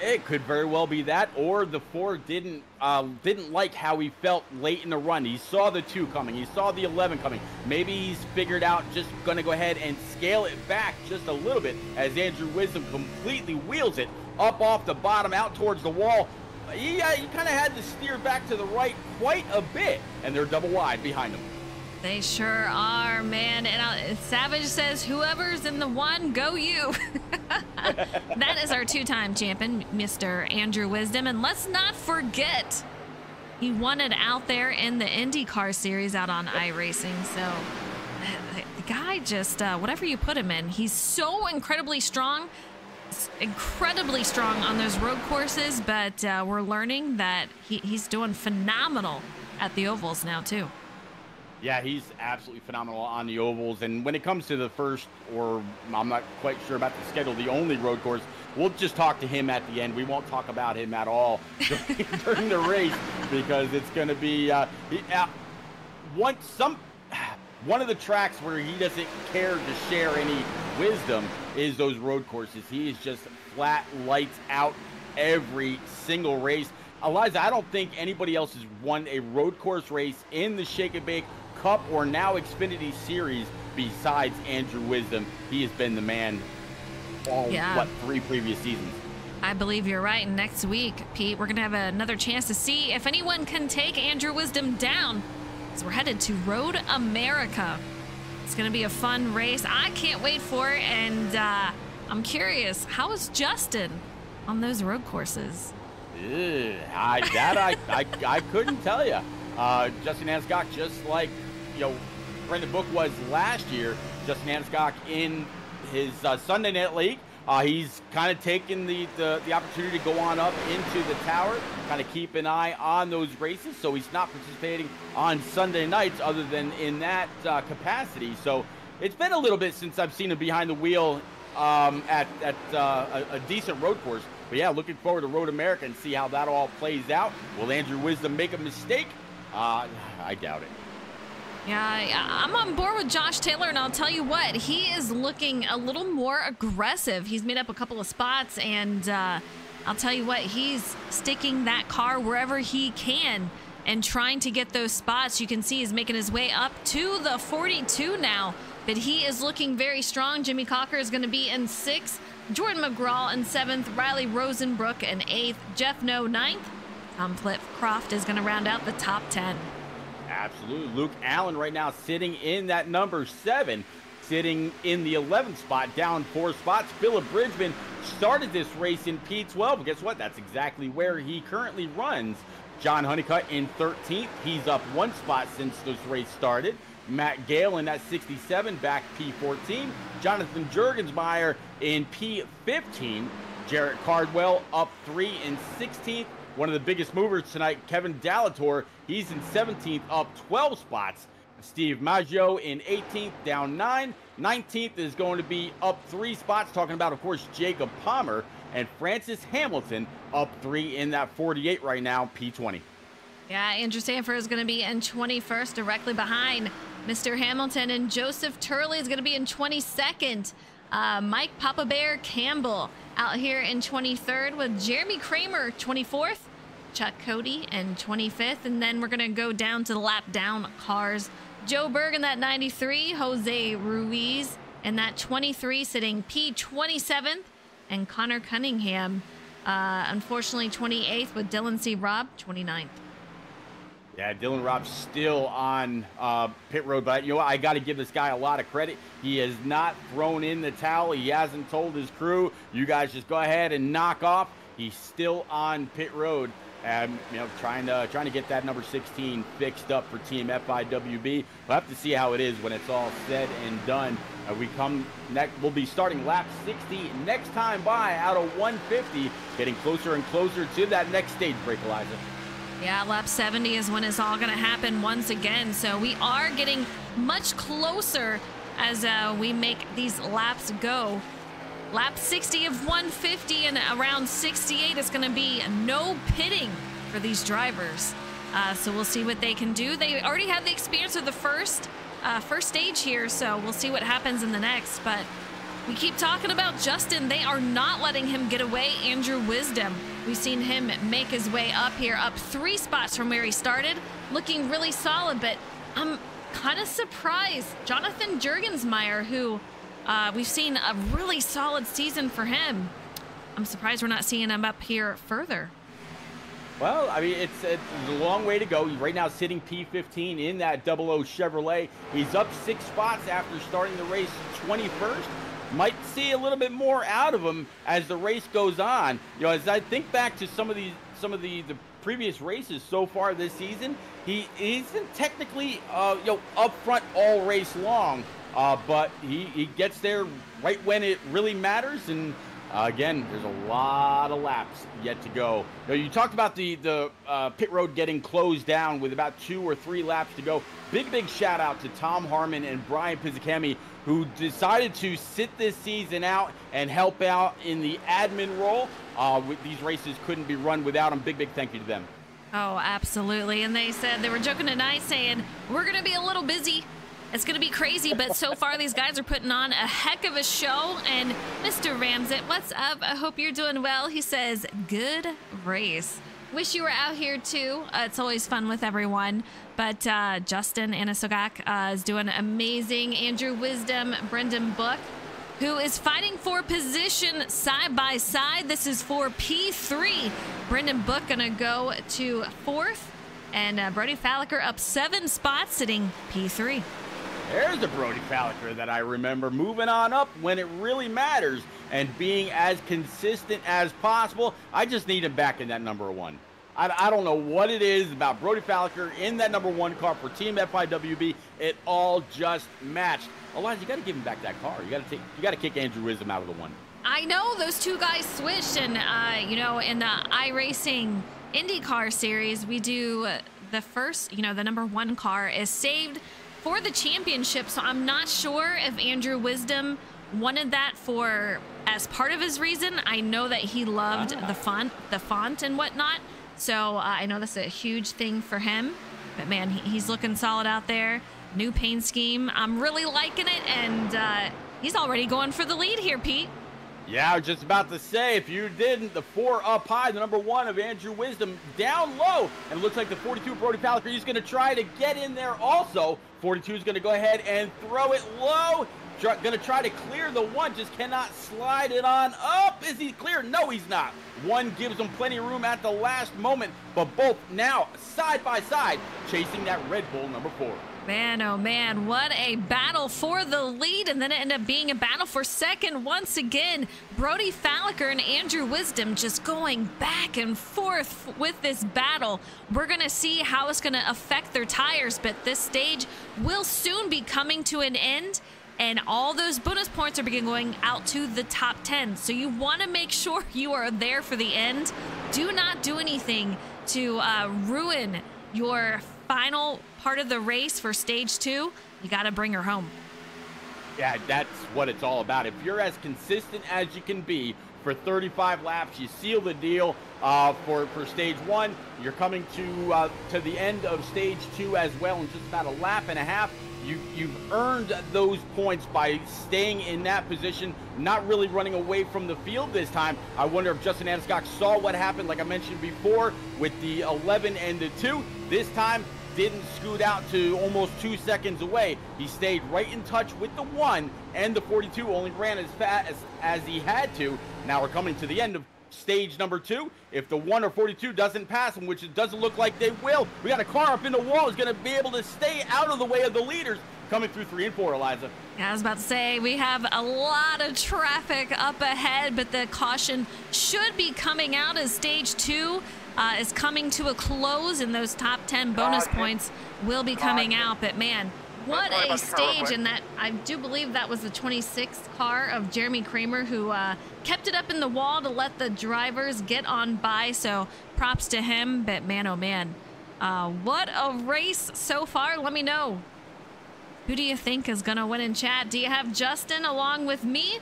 It could very well be that, or the four didn't uh, didn't like how he felt late in the run. He saw the two coming, he saw the 11 coming. Maybe he's figured out just going to go ahead and scale it back just a little bit as Andrew Wisdom completely wheels it up off the bottom out towards the wall. He, uh, he kind of had to steer back to the right quite a bit, and they're double wide behind him. They sure are, man. And uh, Savage says, whoever's in the one, go you. that is our two-time champion, Mr. Andrew Wisdom. And let's not forget He won it out there in the IndyCar series out on iRacing. So the guy just, uh, whatever you put him in, he's so incredibly strong, incredibly strong on those road courses. But uh, we're learning that he, he's doing phenomenal at the ovals now, too. Yeah, he's absolutely phenomenal on the ovals. And when it comes to the first, or I'm not quite sure about the schedule, the only road course, we'll just talk to him at the end. We won't talk about him at all during, the race because it's going to be uh, uh, one some one of the tracks where he doesn't care to share any wisdom is those road courses. He is just flat lights out every single race. Eliza, I don't think anybody else has won a road course race in the Shake and Bake Cup or now Xfinity Series besides Andrew Wisdom. He has been the man all, yeah. what, three previous seasons. I believe you're right. Next week, Pete, we're going to have another chance to see if anyone can take Andrew Wisdom down. as we're headed to Road America. It's going to be a fun race. I can't wait for it. And uh, I'm curious, how is Justin on those road courses? Ew, I, that I, I, I couldn't tell you. Uh, Justin Anscock, just like you know, Brendan Book was last year. Justin Anscock in his uh, Sunday Night League. Uh, he's kind of taken the, the, the opportunity to go on up into the tower, kind of keep an eye on those races. So he's not participating on Sunday nights other than in that uh, capacity. So it's been a little bit since I've seen him behind the wheel um, at, at uh, a, a, decent road course. But yeah, looking forward to Road America and see how that all plays out. Will Andrew Wisdom make a mistake? Uh, I doubt it. Yeah, I'm on board with Josh Taylor, and I'll tell you what, he is looking a little more aggressive. He's made up a couple of spots, and uh, I'll tell you what, he's sticking that car wherever he can and trying to get those spots. You can see he's making his way up to the 42 now, but he is looking very strong. Jimmy Cocker is going to be in sixth, Jordan McGraw in seventh, Riley Rosenbrook in eighth, Jeff No ninth. Tom Flitcroft is going to round out the top 10. Absolutely. Luke Allen right now sitting in that number seven, sitting in the 11th spot, down four spots. Philip Bridgman started this race in P12. But Guess what? That's exactly where he currently runs. John Honeycutt in 13th. He's up one spot since this race started. Matt Gale in that 67, back P14. Jonathan Jurgensmeyer in P15. Jarrett Cardwell up three in 16th. One of the biggest movers tonight, Kevin Dalator, he's in 17th, up 12 spots. Steve Maggio in 18th, down 9. 19th is going to be up three spots. Talking about, of course, Jacob Palmer and Francis Hamilton up three in that 48 right now, P20. Yeah, Andrew Sanford is going to be in 21st, directly behind Mr. Hamilton, and Joseph Turley is going to be in 22nd. Uh, Mike Papa Bear Campbell out here in 23rd with Jeremy Kramer 24th, Chuck Cody in 25th, and then we're gonna go down to the lap down cars. Joe Berg in that 93, Jose Ruiz in that 23 sitting P27th, and Connor Cunningham, uh, unfortunately 28th with Dylan C. Robb 29th. Yeah, Dylan Robb's still on uh, pit road, but you know I got to give this guy a lot of credit. He has not thrown in the towel. He hasn't told his crew, "You guys just go ahead and knock off." He's still on pit road, and you know trying to trying to get that number 16 fixed up for Team FIWB. We'll have to see how it is when it's all said and done. Uh, we come next. We'll be starting lap 60 next time by out of 150, getting closer and closer to that next stage break, Eliza. Yeah, lap 70 is when it's all going to happen once again. So we are getting much closer as uh, we make these laps go. Lap 60 of 150 and around 68 is going to be no pitting for these drivers. Uh, so we'll see what they can do. They already have the experience of the first uh, first stage here, so we'll see what happens in the next. But we keep talking about Justin. They are not letting him get away. Andrew Wisdom. We've seen him make his way up here, up three spots from where he started, looking really solid, but I'm kind of surprised. Jonathan Jurgensmeyer, who uh, we've seen a really solid season for him. I'm surprised we're not seeing him up here further. Well, I mean, it's, it's, a long way to go. He's right now sitting P15 in that 00 Chevrolet. He's up six spots after starting the race 21st might see a little bit more out of him as the race goes on. You know, as I think back to some of these some of the, the previous races so far this season, he isn't technically, uh, you know, up front all race long, uh, but he, he gets there right when it really matters. And uh, again, there's a lot of laps yet to go. You, know, you talked about the the uh, pit road getting closed down with about two or three laps to go. Big big shout out to Tom Harmon and Brian Pizzacami who decided to sit this season out and help out in the admin role. Uh, these races couldn't be run without them. Big big thank you to them. Oh, absolutely. And they said they were joking tonight saying, we're going to be a little busy it's going to be crazy, but so far these guys are putting on a heck of a show. And Mr. Ramsett, what's up? I hope you're doing well. He says, good race. Wish you were out here too. Uh, it's always fun with everyone. But uh, Justin Anasogak uh, is doing amazing. Andrew Wisdom, Brendan Book, who is fighting for position side by side. This is for P3. Brendan Book going to go to fourth. And uh, Brody Falliker up seven spots, sitting P3. There's a Brody Falliker that I remember moving on up when it really matters and being as consistent as possible. I just need him back in that number one. I, I don't know what it is about Brody Falliker in that number one car for Team FIWB. It all just matched. Otherwise, you got to give him back that car. You got to take. You got to kick Andrew Wisdom out of the one. I know those two guys switched, and uh, you know, in the iRacing IndyCar series, we do the first. You know, the number one car is saved for the championship. So I'm not sure if Andrew Wisdom wanted that for as part of his reason. I know that he loved ah. the font, the font and whatnot. So uh, I know that's a huge thing for him. But man, he, he's looking solid out there. New paint scheme. I'm really liking it, and uh, he's already going for the lead here, Pete. Yeah, I was just about to say, if you didn't, the four up high, the number one of Andrew Wisdom down low. And it looks like the 42 Brody Falliker, he's going to try to get in there also. 42 is going to go ahead and throw it low. Going to try to clear the one, just cannot slide it on up. Is he clear? No, he's not. One gives him plenty of room at the last moment, but both now side by side chasing that Red Bull number four. Man, oh man, what a battle for the lead. And then it ended up being a battle for second once again. Brody Falliker and Andrew Wisdom just going back and forth with this battle. We're going to see how it's going to affect their tires, but this stage will soon be coming to an end. And all those bonus points are going out to the top 10. So you want to make sure you are there for the end. Do not do anything to uh, ruin your final part of the race for stage two, you got to bring her home. Yeah, that's what it's all about. If you're as consistent as you can be for 35 laps, you seal the deal uh, for for stage one. You're coming to uh, to the end of stage two as well in just about a lap and a half. You, you've earned those points by staying in that position, not really running away from the field this time. I wonder if Justin Aniscock saw what happened, like I mentioned before, with the 11 and the 2. This time, didn't scoot out to almost two seconds away. He stayed right in touch with the one and the 42 only ran as fast as, as he had to. Now we're coming to the end of stage number two. If the one or 42 doesn't pass him, which it doesn't look like they will, we got a car up in the wall is going to be able to stay out of the way of the leaders coming through three and four, Eliza. I was about to say, we have a lot of traffic up ahead, but the caution should be coming out as stage two uh, is coming to a close, and those top 10 bonus points will be coming out. But man, what a stage! And that I do believe that was the 26th car of Jeremy Kramer who uh, kept it up in the wall to let the drivers get on by. So props to him. But man, oh man, uh, what a race so far! Let me know. Who do you think is going to win in chat? Do you have Justin along with me?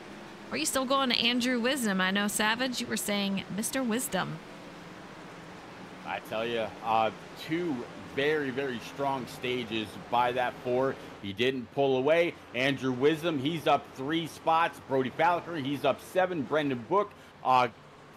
Or are you still going to Andrew Wisdom? I know, Savage, you were saying Mr. Wisdom. I tell you, uh, two very, very strong stages by that four. He didn't pull away. Andrew Wisdom, he's up three spots. Brody Falliker, he's up seven. Brendan Book uh,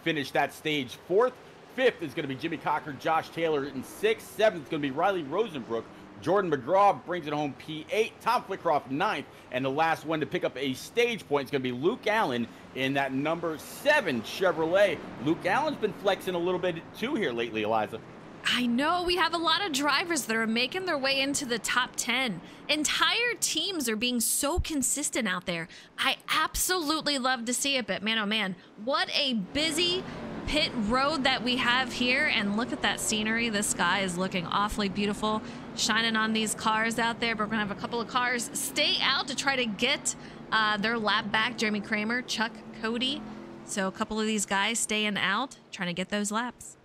finished that stage fourth. Fifth is going to be Jimmy Cocker, Josh Taylor in sixth. Seventh is going to be Riley Rosenbrook. Jordan McGraw brings it home P8. Tom Flitcroft ninth. And the last one to pick up a stage point is going to be Luke Allen in that number seven Chevrolet. Luke Allen's been flexing a little bit too here lately, Eliza. I know we have a lot of drivers that are making their way into the top 10. Entire teams are being so consistent out there. I absolutely love to see it, but man, oh man, what a busy pit road that we have here. And look at that scenery. The sky is looking awfully beautiful, shining on these cars out there. But we're going to have a couple of cars stay out to try to get uh, their lap back. Jeremy Kramer, Chuck Cody. So a couple of these guys staying out, trying to get those laps.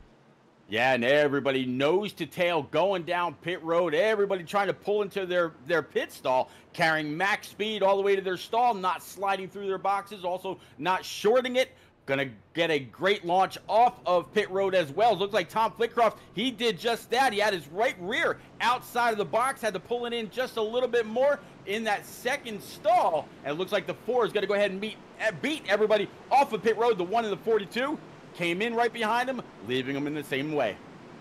Yeah, and everybody nose to tail going down pit road. Everybody trying to pull into their, their pit stall, carrying max speed all the way to their stall, not sliding through their boxes, also not shorting it. Gonna get a great launch off of pit road as well. Looks like Tom Flitcroft, he did just that. He had his right rear outside of the box, had to pull it in just a little bit more in that second stall. And it looks like the four is gonna go ahead and meet, eh, beat everybody off of pit road, the one in the 42 came in right behind him, leaving him in the same way.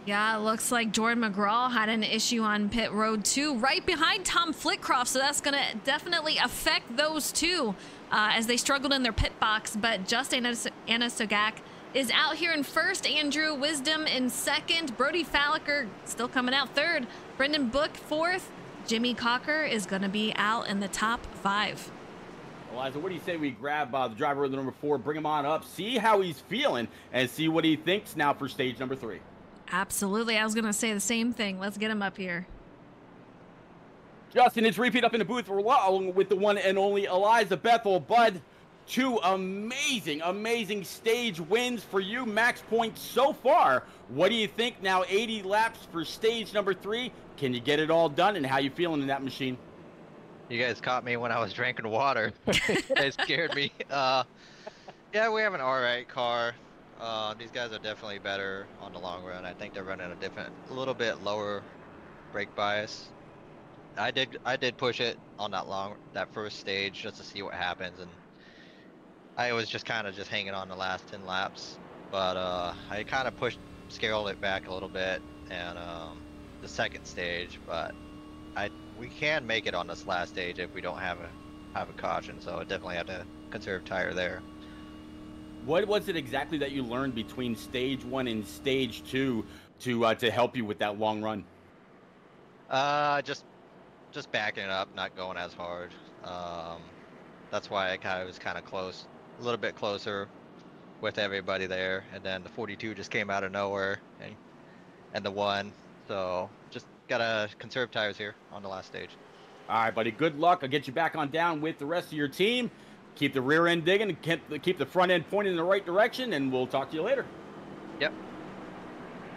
Yeah, it looks like Jordan McGraw had an issue on pit road two, right behind Tom Flitcroft. So that's going to definitely affect those two uh, as they struggled in their pit box. But Justin Anna Sogak is out here in first. Andrew Wisdom in second. Brody Falliker still coming out third. Brendan Book fourth. Jimmy Cocker is going to be out in the top five. Eliza, what do you say we grab uh, the driver of the number four, bring him on up, see how he's feeling, and see what he thinks now for stage number three? Absolutely. I was going to say the same thing. Let's get him up here. Justin it's repeat up in the booth along with the one and only Eliza Bethel. Bud, two amazing, amazing stage wins for you. Max points so far. What do you think now? 80 laps for stage number three. Can you get it all done? And how you feeling in that machine? You guys caught me when I was drinking water. it scared me. Uh, yeah, we have an alright car. Uh, these guys are definitely better on the long run. I think they're running a different, a little bit lower brake bias. I did, I did push it on that long, that first stage just to see what happens, and I was just kind of just hanging on the last 10 laps. But uh, I kind of pushed, scaled it back a little bit, and um, the second stage, but I we can make it on this last stage if we don't have a have a caution. So I definitely have to conserve tire there. What was it exactly that you learned between stage one and stage two to uh, to help you with that long run? Uh, just just backing it up, not going as hard. Um, that's why I kind of was kind of close, a little bit closer with everybody there, and then the 42 just came out of nowhere, and and the one. So just Gotta conserve tires here on the last stage. All right, buddy. Good luck. I'll get you back on down with the rest of your team. Keep the rear end digging and keep the front end pointing in the right direction, and we'll talk to you later. Yep.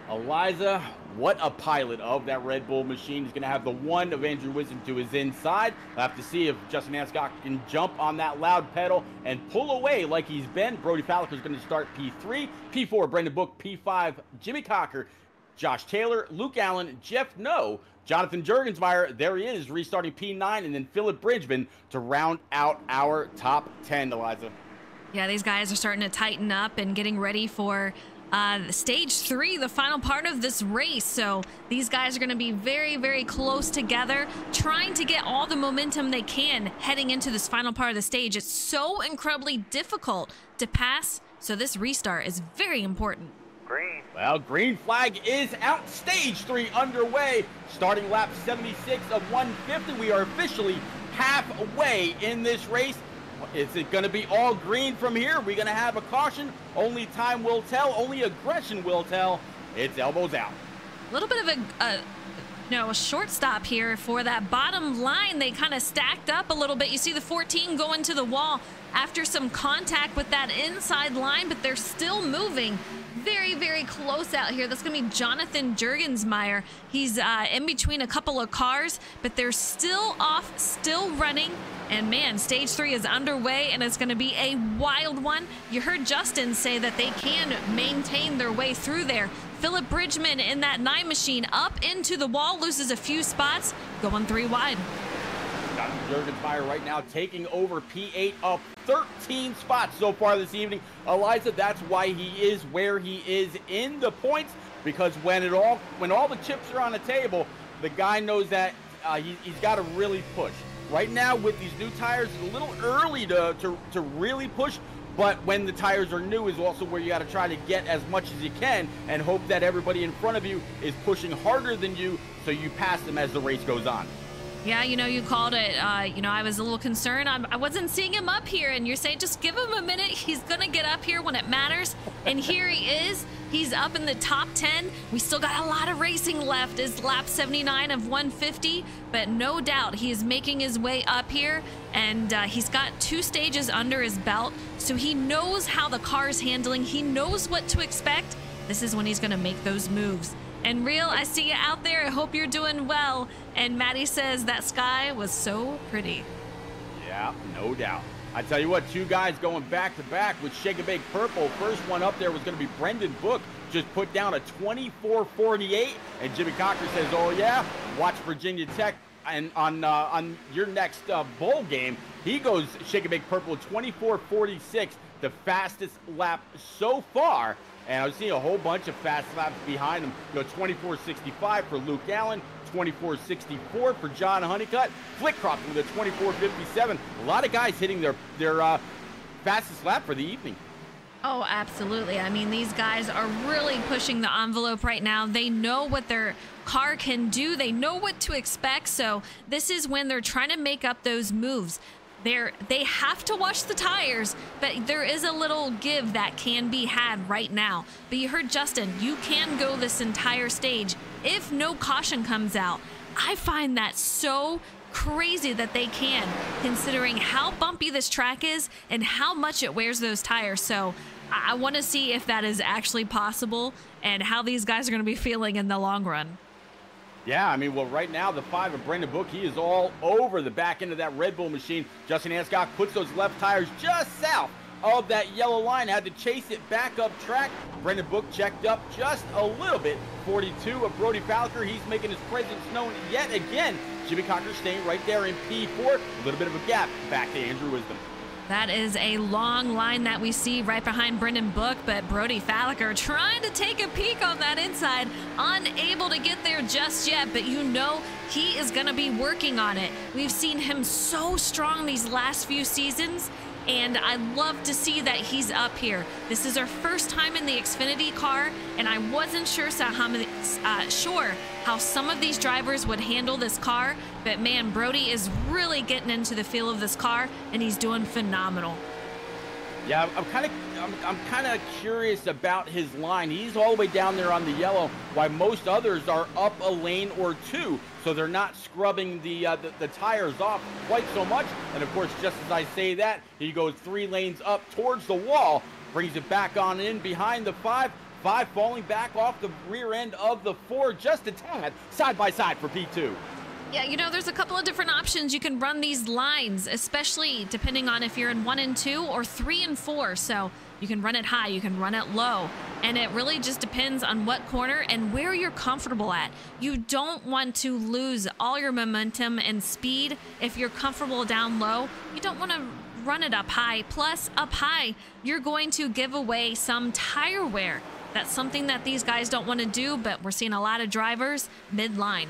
Eliza, what a pilot of that Red Bull machine. He's going to have the one of Andrew Wisdom to his inside. We'll have to see if Justin Ascot can jump on that loud pedal and pull away like he's been. Brody Falliker is going to start P3. P4, Brendan Book. P5, Jimmy Cocker. Josh Taylor, Luke Allen, Jeff No, Jonathan Jurgensmeyer, there he is, restarting P9, and then Philip Bridgman to round out our top 10, Eliza. Yeah, these guys are starting to tighten up and getting ready for uh, stage three, the final part of this race. So these guys are going to be very, very close together, trying to get all the momentum they can heading into this final part of the stage. It's so incredibly difficult to pass, so this restart is very important. Green. Well, green flag is out. Stage three underway. Starting lap 76 of 150. We are officially halfway in this race. Is it going to be all green from here? We're going to have a caution. Only time will tell. Only aggression will tell. It's elbows out. A little bit of a, a no, a short stop here for that bottom line. They kind of stacked up a little bit. You see the 14 going to the wall after some contact with that inside line, but they're still moving very, very close out here. That's going to be Jonathan Jurgensmeyer. He's uh, in between a couple of cars, but they're still off, still running. And man, stage three is underway and it's going to be a wild one. You heard Justin say that they can maintain their way through there. Philip Bridgman in that nine machine up into the wall, loses a few spots, going three wide. Jonathan Jurgensmeyer right now taking over P8 up 13 spots so far this evening. Eliza, that's why he is where he is in the points because when it all when all the chips are on the table, the guy knows that uh, he, has got to really push. Right now with these new tires, it's a little early to, to, to really push, but when the tires are new is also where you got to try to get as much as you can and hope that everybody in front of you is pushing harder than you so you pass them as the race goes on. Yeah, you know, you called it. Uh, you know, I was a little concerned. I'm, I was not seeing him up here, and you're saying just give him a minute. He's going to get up here when it matters. And here he is. He's up in the top 10. We still got a lot of racing left. Is lap 79 of 150, but no doubt he is making his way up here, and uh, he's got two stages under his belt, so he knows how the car is handling. He knows what to expect. This is when he's going to make those moves. And Real, I see you out there. I hope you're doing well. And Maddie says that sky was so pretty. Yeah, no doubt. I tell you what, two guys going back to back with Shake and Bake Purple. First one up there was going to be Brendan Book, just put down a 24-48, and Jimmy Cocker says, "Oh yeah, watch Virginia Tech." And on uh, on your next uh, bowl game, he goes Shake and Bake Purple 24-46, the fastest lap so far and I was seeing a whole bunch of fast laps behind him. You know, 24.65 for Luke Allen, 24.64 for John Honeycutt, Flitcroft with a 24.57. A lot of guys hitting their their uh, fastest lap for the evening. Oh, absolutely. I mean, these guys are really pushing the envelope right now. They know what their car can do. They know what to expect. So this is when they're trying to make up those moves. They're, they have to wash the tires, but there is a little give that can be had right now. But you heard Justin, you can go this entire stage if no caution comes out. I find that so crazy that they can, considering how bumpy this track is and how much it wears those tires. So I, I want to see if that is actually possible and how these guys are going to be feeling in the long run. Yeah, I mean, well, right now, the five of Brendan Book, he is all over the back end of that Red Bull machine. Justin Anscock puts those left tires just south of that yellow line, had to chase it back up track. Brendan Book checked up just a little bit. 42 of Brody Falker, he's making his presence known yet again. Jimmy Cocker staying right there in P4. A little bit of a gap back to Andrew Wisdom. That is a long line that we see right behind Brendan Book, but Brody Falliker trying to take a peek on that inside, unable to get there just yet, but you know he is going to be working on it. We've seen him so strong these last few seasons, and I love to see that he's up here. This is our first time in the Xfinity car, and I wasn't sure how many, uh, sure how some of these drivers would handle this car, but man, Brody is really getting into the feel of this car, and he's doing phenomenal. Yeah, I'm kind of I'm, I'm kind of curious about his line. He's all the way down there on the yellow, while most others are up a lane or two, so they're not scrubbing the, uh, the, the tires off quite so much. And of course, just as I say that, he goes three lanes up towards the wall, brings it back on in behind the five. Five falling back off the rear end of the four, just a tad, side by side for P2. Yeah, you know, there's a couple of different options you can run these lines, especially depending on if you're in one and two or three and four. So you can run it high, you can run it low, and it really just depends on what corner and where you're comfortable at. You don't want to lose all your momentum and speed if you're comfortable down low. You don't want to run it up high. Plus, up high, you're going to give away some tire wear. That's something that these guys don't want to do, but we're seeing a lot of drivers midline.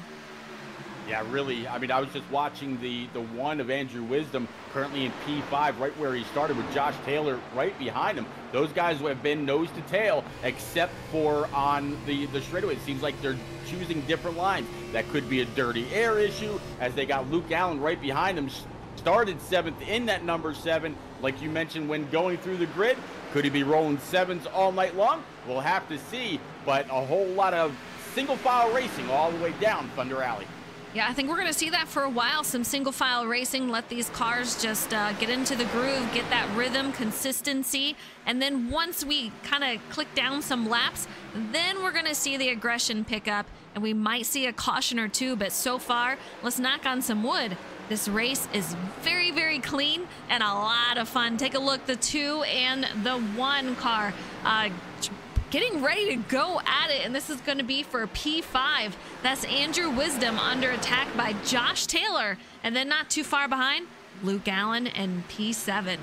Yeah, really. I mean, I was just watching the the one of Andrew Wisdom currently in P5, right where he started with Josh Taylor right behind him. Those guys have been nose to tail, except for on the the straightaway. It seems like they're choosing different lines. That could be a dirty air issue, as they got Luke Allen right behind them. Started seventh in that number seven, like you mentioned when going through the grid. Could he be rolling sevens all night long? We'll have to see. But a whole lot of single file racing all the way down Thunder Alley. Yeah, I think we're going to see that for a while. Some single file racing, let these cars just uh, get into the groove, get that rhythm, consistency. And then once we kind of click down some laps, then we're going to see the aggression pick up and we might see a caution or two. But so far, let's knock on some wood. This race is very, very clean and a lot of fun. Take a look, the two and the one car. Uh, getting ready to go at it. And this is going to be for P5. That's Andrew Wisdom under attack by Josh Taylor. And then not too far behind, Luke Allen and P7.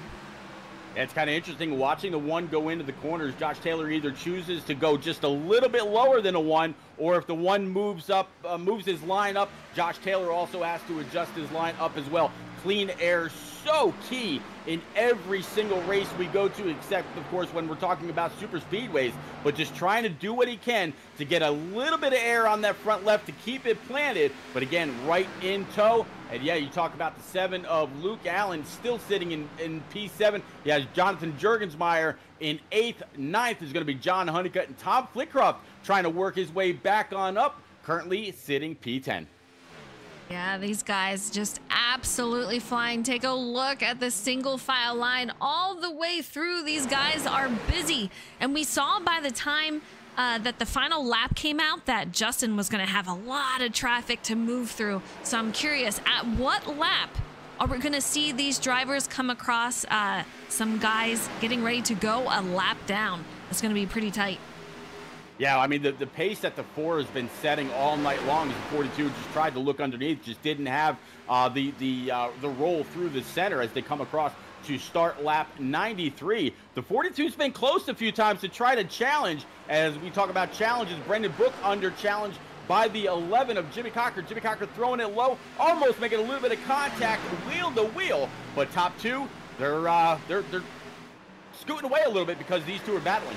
It's kind of interesting watching the one go into the corners. Josh Taylor either chooses to go just a little bit lower than a one, or if the one moves up, uh, moves his line up, Josh Taylor also has to adjust his line up as well. Clean air so key in every single race we go to, except, of course, when we're talking about super speedways. But just trying to do what he can to get a little bit of air on that front left to keep it planted. But again, right in tow. And yeah, you talk about the seven of Luke Allen still sitting in, in P7. He has Jonathan Jurgensmeyer in eighth. Ninth is going to be John Honeycutt and Tom Flitcroft trying to work his way back on up. Currently sitting P10. Yeah, these guys just absolutely flying. Take a look at the single file line all the way through. These guys are busy. And we saw by the time uh, that the final lap came out that Justin was going to have a lot of traffic to move through. So I'm curious, at what lap are we going to see these drivers come across uh, some guys getting ready to go a lap down? It's going to be pretty tight. Yeah, I mean, the, the pace that the four has been setting all night long the 42 just tried to look underneath, just didn't have uh, the the uh, the roll through the center as they come across to start lap 93. The 42's been close a few times to try to challenge. As we talk about challenges, Brendan Book under challenge by the 11 of Jimmy Cocker. Jimmy Cocker throwing it low, almost making a little bit of contact wheel to wheel. But top two, they're uh, they're they're scooting away a little bit because these two are battling.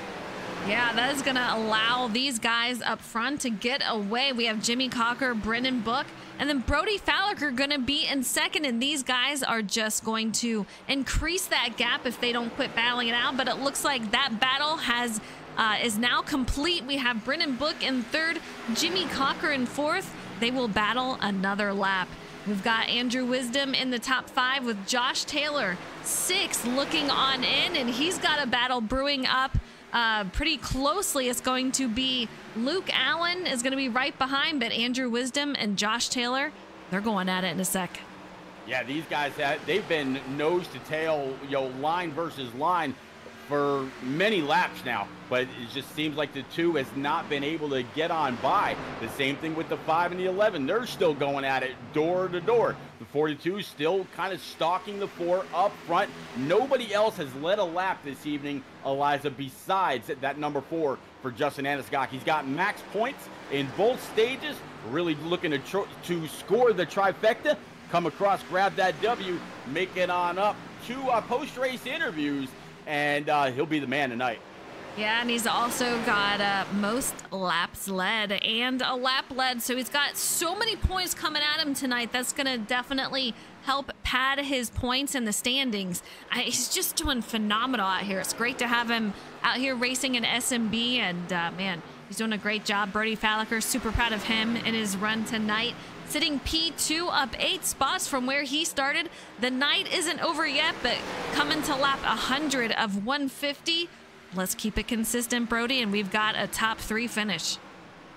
Yeah, that is going to allow these guys up front to get away. We have Jimmy Cocker, Brendan Book, and then Brody Fowler going to be in second. And these guys are just going to increase that gap if they don't quit battling it out. But it looks like that battle has uh, is now complete. We have Brendan Book in third, Jimmy Cocker in fourth. They will battle another lap. We've got Andrew Wisdom in the top five with Josh Taylor six looking on in, and he's got a battle brewing up uh, pretty closely. It's going to be Luke Allen is going to be right behind, but Andrew Wisdom and Josh Taylor, they're going at it in a sec. Yeah, these guys, they've been nose to tail, you know, line versus line for many laps now, but it just seems like the two has not been able to get on by. The same thing with the 5 and the 11. They're still going at it door to door. The 42 still kind of stalking the 4 up front. Nobody else has led a lap this evening, Eliza, besides that number 4 for Justin Anisgok. He's got max points in both stages, really looking to, to score the trifecta, come across, grab that W, make it on up to uh, post-race interviews and uh, he'll be the man tonight. Yeah, and he's also got uh, most laps led and a lap led. So he's got so many points coming at him tonight. That's going to definitely help pad his points in the standings. I, he's just doing phenomenal out here. It's great to have him out here racing in SnB. And uh, man, he's doing a great job. Brody Falliker, super proud of him in his run tonight sitting P2 up eight spots from where he started. The night isn't over yet, but coming to lap 100 of 150. Let's keep it consistent, Brody, and we've got a top three finish.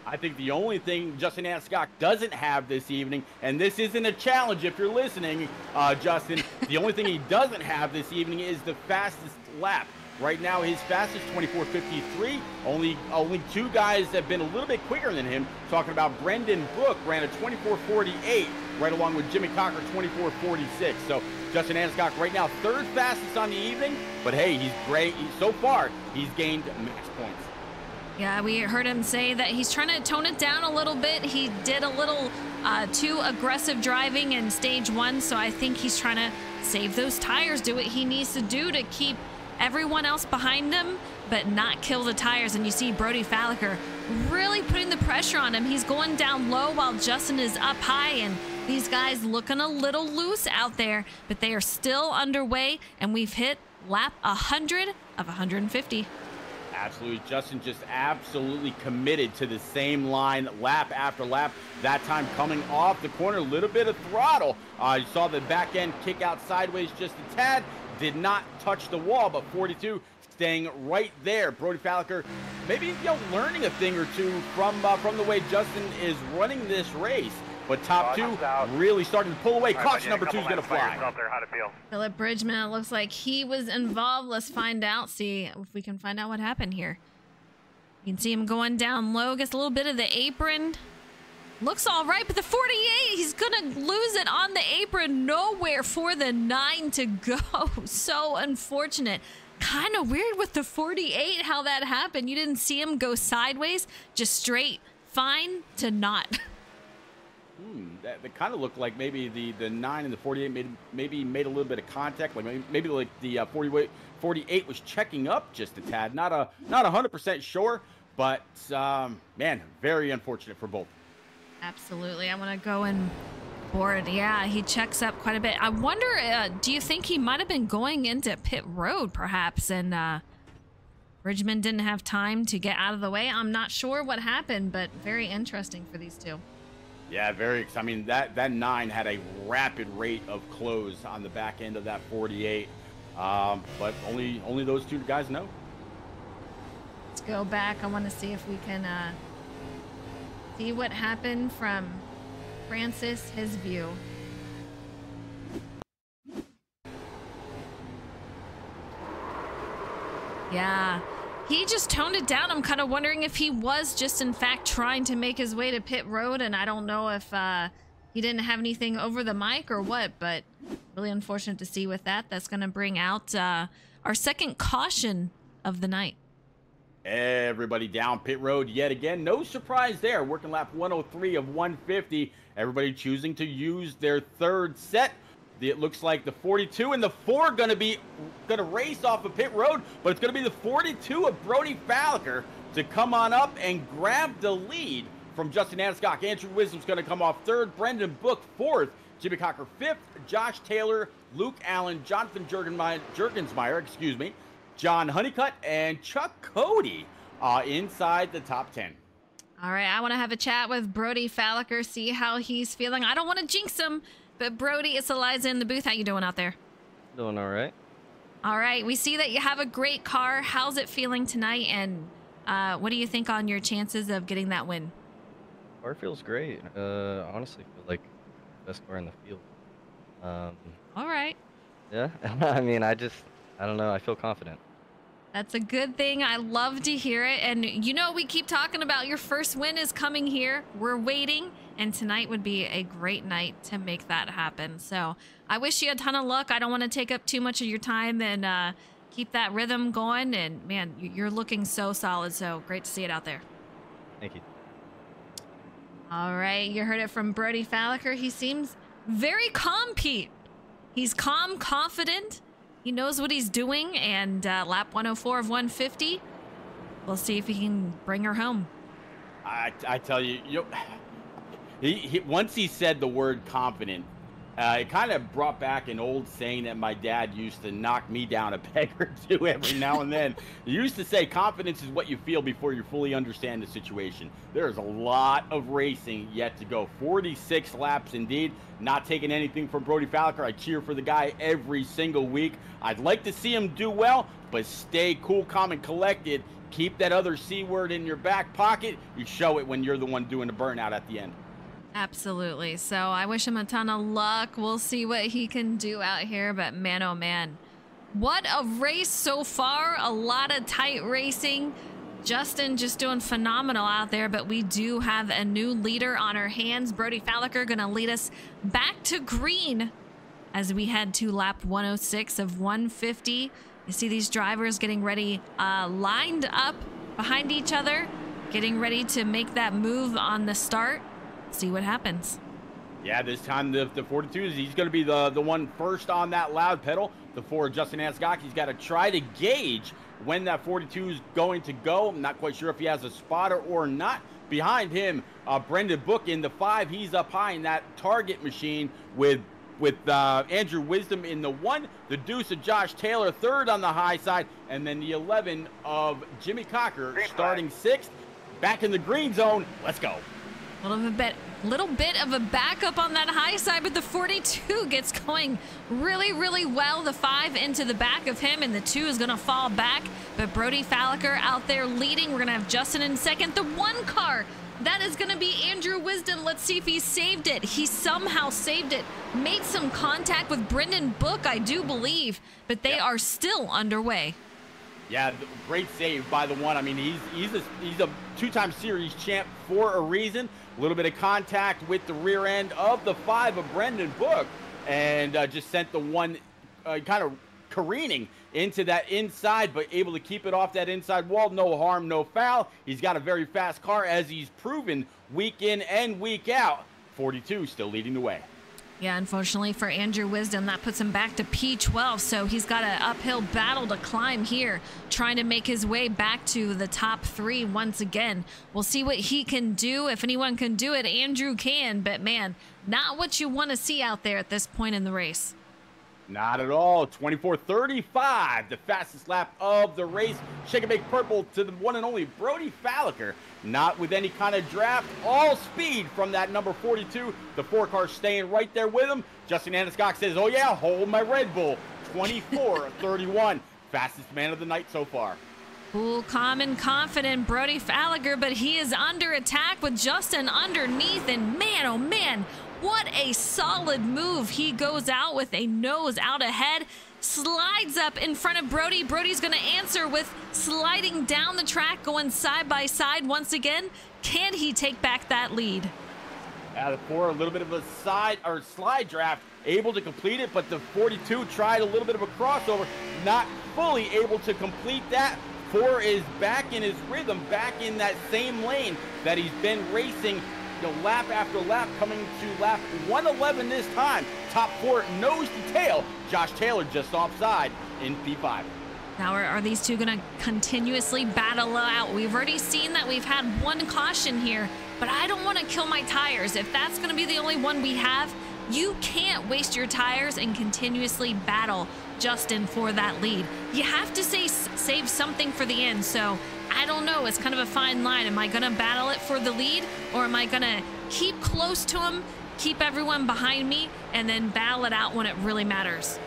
I think the only thing Justin Anisgok doesn't have this evening, and this isn't a challenge if you're listening, uh, Justin, the only thing he doesn't have this evening is the fastest lap. Right now, his fastest 24.53. Only only two guys have been a little bit quicker than him. Talking about Brendan Book ran a 24.48, right along with Jimmy Cocker 24.46. So Justin Anisgok right now third fastest on the evening. But hey, he's great. so far, he's gained max points. Yeah, we heard him say that he's trying to tone it down a little bit. He did a little uh, too aggressive driving in stage one, so I think he's trying to save those tires, do what he needs to do to keep everyone else behind him, but not kill the tires. And you see Brody Falliker really putting the pressure on him. He's going down low while Justin is up high. And these guys looking a little loose out there, but they are still underway. And we've hit lap 100 of 150. Absolutely. Justin just absolutely committed to the same line lap after lap. That time coming off the corner, a little bit of throttle. Uh, you saw the back end kick out sideways just a tad did not touch the wall, but 42 staying right there. Brody Falliker, maybe you know, learning a thing or two from uh, from the way Justin is running this race. But top two really starting to pull away. Right, Caution number two is going to fly. Philip Bridgman, it looks like he was involved. Let's find out. See if we can find out what happened here. You can see him going down low. Gets a little bit of the apron. Looks all right, but the 48, he's going to lose it on the apron. Nowhere for the 9 to go. So unfortunate. Kind of weird with the 48 how that happened. You didn't see him go sideways, just straight fine to not. hmm, that, that kind of looked like maybe the, the 9 and the 48 made, maybe made a little bit of contact. Like maybe, maybe like the uh, 48, 48 was checking up just a tad. Not a not 100% sure, but um, man, very unfortunate for both. Absolutely. I want to go and board. Yeah, he checks up quite a bit. I wonder, uh, do you think he might have been going into pit road perhaps and uh, Bridgman didn't have time to get out of the way? I'm not sure what happened, but very interesting for these two. Yeah, very. I mean, that that nine had a rapid rate of close on the back end of that 48, um, but only only those two guys know. Let's go back. I want to see if we can uh, see what happened from Francis, his view. Yeah, he just toned it down. I'm kind of wondering if he was just, in fact, trying to make his way to pit road, and I don't know if uh, he didn't have anything over the mic or what, but really unfortunate to see with that. That's going to bring out uh, our second caution of the night. Everybody down pit road yet again. No surprise there. Working lap 103 of 150. Everybody choosing to use their third set it looks like the 42 and the 4 going to be going to race off of pit road, but it's going to be the 42 of Brody Falliker to come on up and grab the lead from Justin Aniscock. Andrew Wisdom's going to come off third, Brendan Book fourth, Jimmy Cocker fifth, Josh Taylor, Luke Allen, Jonathan Jurgensmeyer, excuse me, John Honeycutt, and Chuck Cody uh, inside the top 10. All right, I want to have a chat with Brody Falliker, see how he's feeling. I don't want to jinx him, but Brody, it's Eliza in the booth. How you doing out there? Doing all right. All right. We see that you have a great car. How's it feeling tonight? And uh, what do you think on your chances of getting that win? Car feels great. Uh, honestly, feel like best car in the field. Um, all right. Yeah. I mean, I just, I don't know. I feel confident. That's a good thing. I love to hear it. And you know, we keep talking about your first win is coming here. We're waiting, and tonight would be a great night to make that happen. So I wish you a ton of luck. I don't want to take up too much of your time and uh, keep that rhythm going. And man, you're looking so solid. So great to see it out there. Thank you. All right. You heard it from Brody Falliker. He seems very calm, Pete. He's calm, confident he knows what he's doing, and uh, lap 104 of 150. We'll see if he can bring her home. I, I tell you, you he, he, once he said the word confident, uh, it kind of brought back an old saying that my dad used to knock me down a peg or two every now and then. he used to say, confidence is what you feel before you fully understand the situation. There's a lot of racing yet to go. 46 laps indeed. Not taking anything from Brody Falliker. I cheer for the guy every single week. I'd like to see him do well, but stay cool, calm, and collected. Keep that other C word in your back pocket. You show it when you're the one doing the burnout at the end. Absolutely. So I wish him a ton of luck. We'll see what he can do out here. But man, oh man, what a race so far. A lot of tight racing. Justin just doing phenomenal out there, but we do have a new leader on our hands. Brody Falliker going to lead us back to green as we head to lap 106 of 150. You see these drivers getting ready, uh, lined up behind each other, getting ready to make that move on the start see what happens. Yeah, this time the, the 42 is he's going to be the, the one first on that loud pedal. The four, Justin Anscock, he's got to try to gauge when that 42 is going to go. I'm not quite sure if he has a spotter or not. Behind him, uh, Brendan Book in the five. He's up high in that target machine with with uh, Andrew Wisdom in the one, the deuce of Josh Taylor third on the high side, and then the 11 of Jimmy Cocker starting sixth. Back in the green zone. Let's go. A little bit, little bit of a backup on that high side, but the 42 gets going really, really well. The five into the back of him, and the two is going to fall back. But Brody Falliker out there leading. We're going to have Justin in second. The one car that is going to be Andrew Wisdom. Let's see if he saved it. He somehow saved it. Made some contact with Brendan Book, I do believe, but they are still underway. Yeah, great save by the one. I mean, he's he's a he's a two-time series champ for a reason. A little bit of contact with the rear end of the five of Brendan Book, and uh, just sent the one uh, kind of careening into that inside, but able to keep it off that inside wall. No harm, no foul. He's got a very fast car, as he's proven week in and week out 42 still leading the way. Yeah, unfortunately for Andrew Wisdom, that puts him back to P12. So he's got an uphill battle to climb here, trying to make his way back to the top three once again. We'll see what he can do. If anyone can do it, Andrew can. But man, not what you want to see out there at this point in the race. Not at all. 24-35, the fastest lap of the race. Shake and bake purple to the one and only Brody Falliker. Not with any kind of draft. All speed from that number 42. The four car staying right there with him. Justin Anderscock says, oh yeah, hold my Red Bull. 24-31. Fastest man of the night so far. Cool, calm, and confident Brody Falliker, but he is under attack with Justin underneath. And man, oh man, what a solid move. He goes out with a nose out ahead, slides up in front of Brody. Brody's going to answer with sliding down the track, going side by side once again. Can he take back that lead? Out of four, a little bit of a side or slide draft, able to complete it, but the 42 tried a little bit of a crossover, not fully able to complete that. Four is back in his rhythm, back in that same lane that he's been racing you know, lap after lap, coming to lap 111 this time. Top four, nose to tail. Josh Taylor just offside in P5. Now, are, are these two going to continuously battle out? We've already seen that we've had one caution here, but I don't want to kill my tires. If that's going to be the only one we have, you can't waste your tires and continuously battle Justin for that lead. You have to say, save something for the end. So I don't know. It's kind of a fine line. Am I going to battle it for the lead or am I going to keep close to him, keep everyone behind me, and then battle it out when it really matters?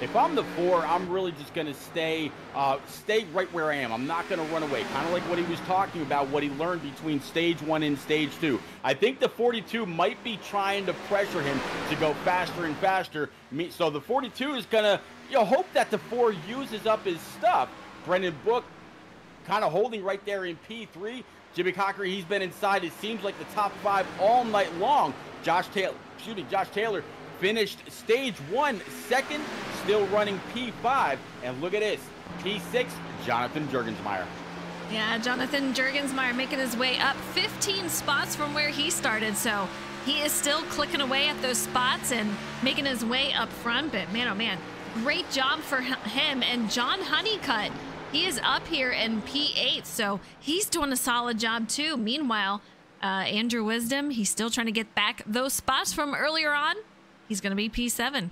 If I'm the four, I'm really just going to stay uh, stay right where I am. I'm not going to run away. Kind of like what he was talking about, what he learned between stage one and stage two. I think the 42 might be trying to pressure him to go faster and faster. So the 42 is going to you know, hope that the four uses up his stuff. Brendan Book kind of holding right there in P3. Jimmy Cocker, he's been inside. It seems like the top five all night long. Josh Taylor, shooting Josh Taylor finished stage one, second, still running P5. And look at this, P6, Jonathan Jurgensmeyer. Yeah, Jonathan Jurgensmeyer making his way up 15 spots from where he started. So he is still clicking away at those spots and making his way up front. But man, oh man, great job for him. And John Honeycutt, he is up here in P8. So he's doing a solid job too. Meanwhile, uh, Andrew Wisdom, he's still trying to get back those spots from earlier on. He's going to be P7.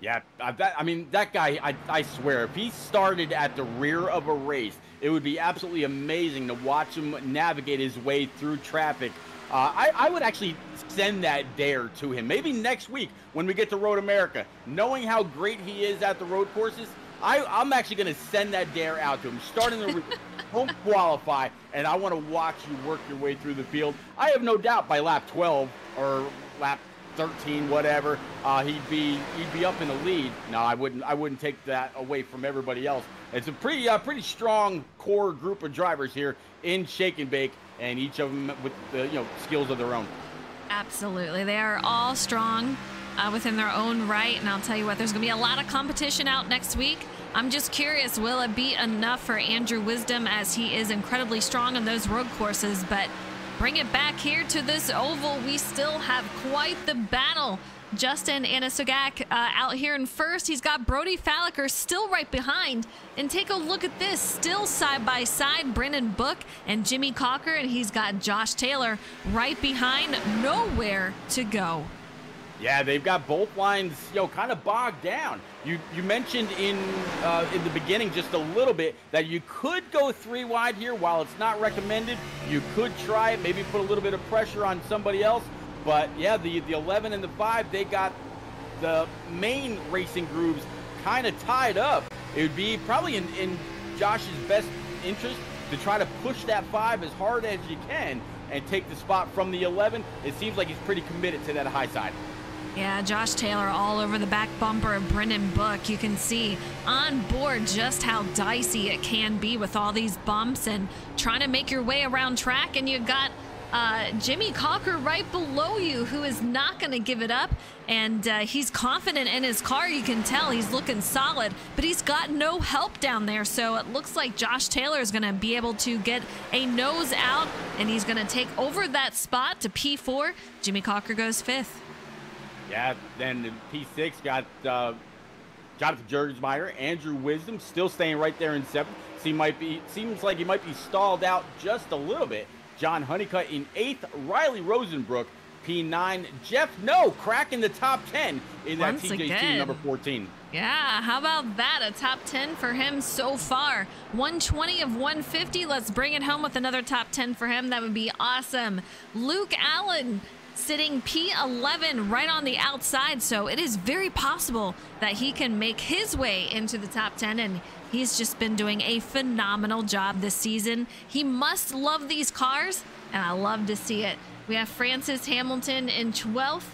Yeah, that, I mean, that guy, I, I swear, if he started at the rear of a race, it would be absolutely amazing to watch him navigate his way through traffic. Uh, I, I would actually send that dare to him. Maybe next week when we get to Road America, knowing how great he is at the road courses, I, I'm actually going to send that dare out to him. Starting the won't qualify, and I want to watch you work your way through the field. I have no doubt by lap 12 or lap 13, whatever, uh, he'd be he'd be up in the lead. No, I wouldn't I wouldn't take that away from everybody else. It's a pretty uh, pretty strong core group of drivers here in Shake and Bake, and each of them with the you know skills of their own. Absolutely, they are all strong uh, within their own right, and I'll tell you what, there's going to be a lot of competition out next week. I'm just curious, will it be enough for Andrew Wisdom as he is incredibly strong on those road courses, but bring it back here to this oval. We still have quite the battle. Justin Anasogak uh, out here in first. He's got Brody Falliker still right behind. And take a look at this. Still side by side, Brendan Book and Jimmy Cocker. And he's got Josh Taylor right behind. Nowhere to go. Yeah, they've got both lines, you know, kind of bogged down. You you mentioned in uh, in the beginning just a little bit that you could go three wide here. While it's not recommended, you could try it. Maybe put a little bit of pressure on somebody else. But yeah, the the 11 and the five, they got the main racing grooves kind of tied up. It would be probably in, in Josh's best interest to try to push that five as hard as you can and take the spot from the 11. It seems like he's pretty committed to that high side. Yeah, Josh Taylor all over the back bumper of Brendan Book. You can see on board just how dicey it can be with all these bumps and trying to make your way around track. And you've got uh, Jimmy Cocker right below you, who is not going to give it up. And uh, he's confident in his car. You can tell he's looking solid, but he's got no help down there. So it looks like Josh Taylor is going to be able to get a nose out, and he's going to take over that spot to P4. Jimmy Cocker goes fifth. Yeah, then the P6 got uh, Jonathan Jurgensmeyer, Andrew Wisdom still staying right there in seventh. He might be seems like he might be stalled out just a little bit. John Honeycutt in eighth, Riley Rosenbrook P9, Jeff No cracking the top 10 in that Once TJ again. team number 14. Yeah, how about that? A top 10 for him so far. 120 of 150. Let's bring it home with another top 10 for him. That would be awesome. Luke Allen sitting P11 right on the outside. So it is very possible that he can make his way into the top 10. And he's just been doing a phenomenal job this season. He must love these cars, and I love to see it. We have Francis Hamilton in 12th.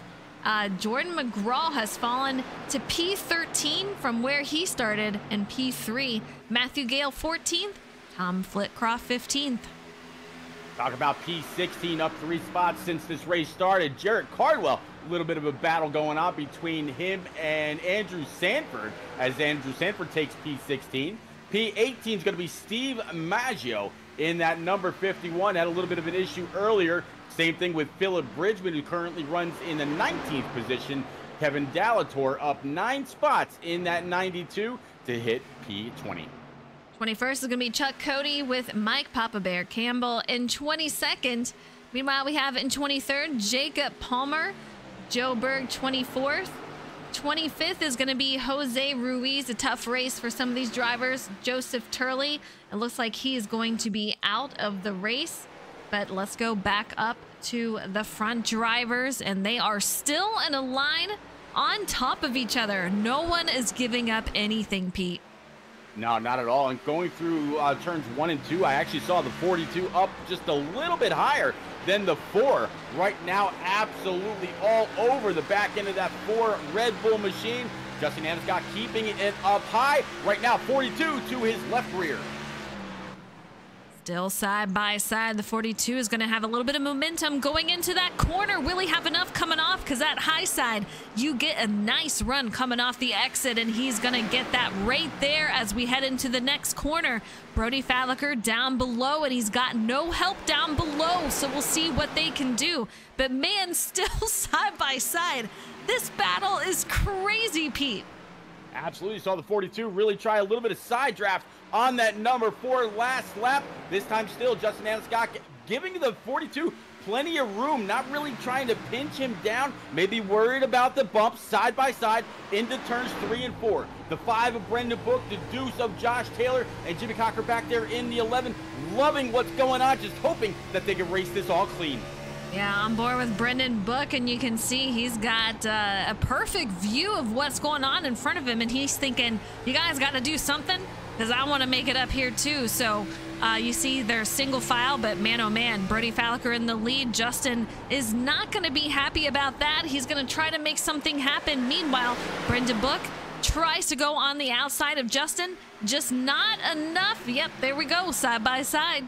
Uh, Jordan McGraw has fallen to P13 from where he started in P3. Matthew Gale 14th. Tom Flitcroft 15th. Talk about P16 up three spots since this race started. Jarrett Cardwell, a little bit of a battle going on between him and Andrew Sanford as Andrew Sanford takes P16. P18 is going to be Steve Maggio in that number 51. Had a little bit of an issue earlier. Same thing with Philip Bridgman, who currently runs in the 19th position. Kevin Dallator up nine spots in that 92 to hit P20. 21st is going to be Chuck Cody with Mike Papa Bear Campbell in 22nd. Meanwhile, we have in 23rd Jacob Palmer, Joe Berg 24th. 25th is going to be Jose Ruiz, a tough race for some of these drivers. Joseph Turley, it looks like he is going to be out of the race. But let's go back up to the front drivers, and they are still in a line on top of each other. No one is giving up anything, Pete. No, not at all. And going through uh, turns one and two, I actually saw the 42 up just a little bit higher than the four. Right now, absolutely all over the back end of that four Red Bull machine. Justin Anderscott keeping it up high. Right now, 42 to his left rear. Still side by side. The 42 is going to have a little bit of momentum going into that corner. Will he have enough coming off? Because that high side, you get a nice run coming off the exit, and he's going to get that right there as we head into the next corner. Brody Falliker down below, and he's got no help down below, so we'll see what they can do. But man, still side by side. This battle is crazy, Pete. Absolutely saw the 42 really try a little bit of side draft on that number four last lap. This time still Justin Anderscott giving the 42 plenty of room, not really trying to pinch him down, maybe worried about the bumps side by side into turns three and four. The five of Brendan Book, the deuce of Josh Taylor, and Jimmy Cocker back there in the 11, loving what's going on, just hoping that they can race this all clean. Yeah, on board with Brendan Book, and you can see he's got uh, a perfect view of what's going on in front of him, and he's thinking, "You guys got to do something, because I want to make it up here too." So uh, you see they're single file, but man, oh man, Brody Falliker in the lead. Justin is not going to be happy about that. He's going to try to make something happen. Meanwhile, Brendan Book tries to go on the outside of Justin, just not enough. Yep, there we go, side by side.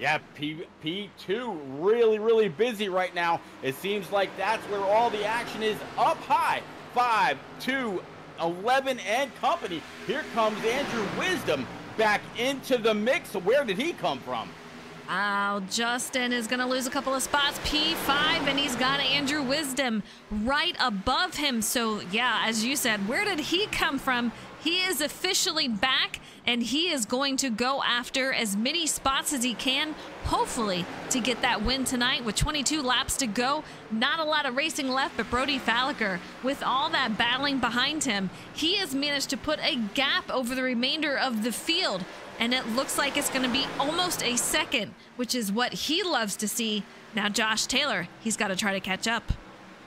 Yeah, P, P2 really, really busy right now. It seems like that's where all the action is up high. 5, 2, 11 and company. Here comes Andrew Wisdom back into the mix. Where did he come from? Oh, Justin is going to lose a couple of spots. P5, and he's got Andrew Wisdom right above him. So, yeah, as you said, where did he come from? He is officially back, and he is going to go after as many spots as he can, hopefully, to get that win tonight with 22 laps to go. Not a lot of racing left, but Brody Falliker, with all that battling behind him, he has managed to put a gap over the remainder of the field and it looks like it's going to be almost a second, which is what he loves to see. Now, Josh Taylor, he's got to try to catch up.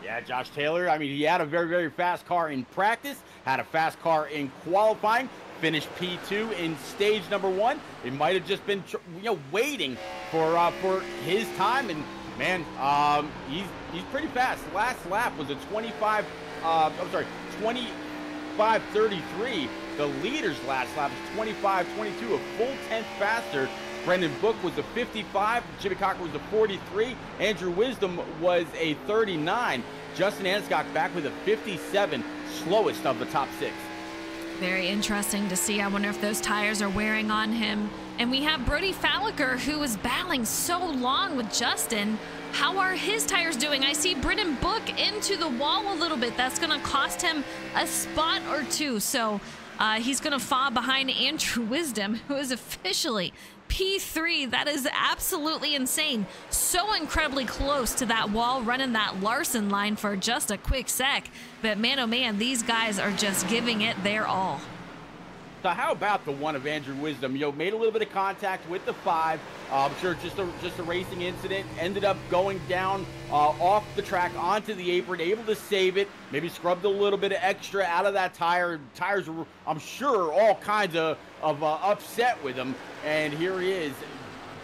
Yeah, Josh Taylor. I mean, he had a very, very fast car in practice, had a fast car in qualifying, finished P2 in stage number one. It might have just been, you know, waiting for uh, for his time. And man, um, he's he's pretty fast. Last lap was a 25. Uh, I'm sorry, 25:33. The leader's last lap was 25-22, a full tenth faster Brendan Book was a 55. Jimmy Cocker was a 43. Andrew Wisdom was a 39. Justin Anscock back with a 57, slowest of the top six. Very interesting to see. I wonder if those tires are wearing on him. And we have Brody Falliker, who was battling so long with Justin. How are his tires doing? I see Brendan Book into the wall a little bit. That's going to cost him a spot or two. So uh, he's going to fall behind Andrew Wisdom, who is officially P3. That is absolutely insane. So incredibly close to that wall, running that Larson line for just a quick sec. But man, oh man, these guys are just giving it their all. So how about the one of Andrew Wisdom? You know, made a little bit of contact with the five. Uh, I'm sure just a just a racing incident. Ended up going down uh, off the track onto the apron, able to save it. Maybe scrubbed a little bit of extra out of that tire. Tires I'm sure, all kinds of of uh, upset with him. And here he is,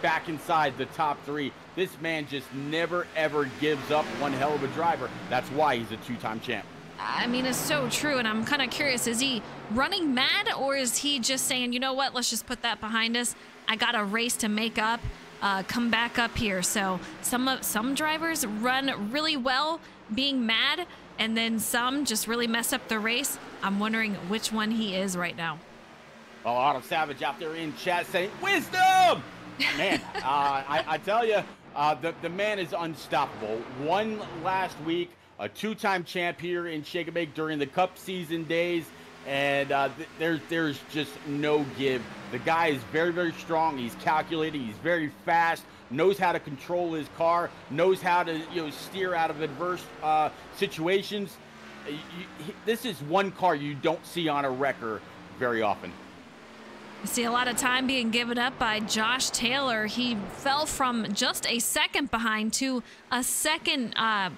back inside the top three. This man just never ever gives up. One hell of a driver. That's why he's a two-time champ. I mean, it's so true. And I'm kind of curious is he running mad or is he just saying, you know what, let's just put that behind us? I got a race to make up. Uh, come back up here. So some some drivers run really well being mad, and then some just really mess up the race. I'm wondering which one he is right now. Well, Autumn Savage out there in chat saying, "Wisdom, man." uh, I, I, tell you, uh, the the man is unstoppable. One last week a two-time champ here in Shake and Bake during the Cup season days, and uh, th- there's there's just no give. The guy is very very strong. He's calculating. He's very fast. Knows how to control his car. Knows how to you know steer out of adverse uh, situations. You, you, this is one car you don't see on a wrecker very often. You see a lot of time being given up by Josh Taylor. He fell from just a second behind to a second. Uh,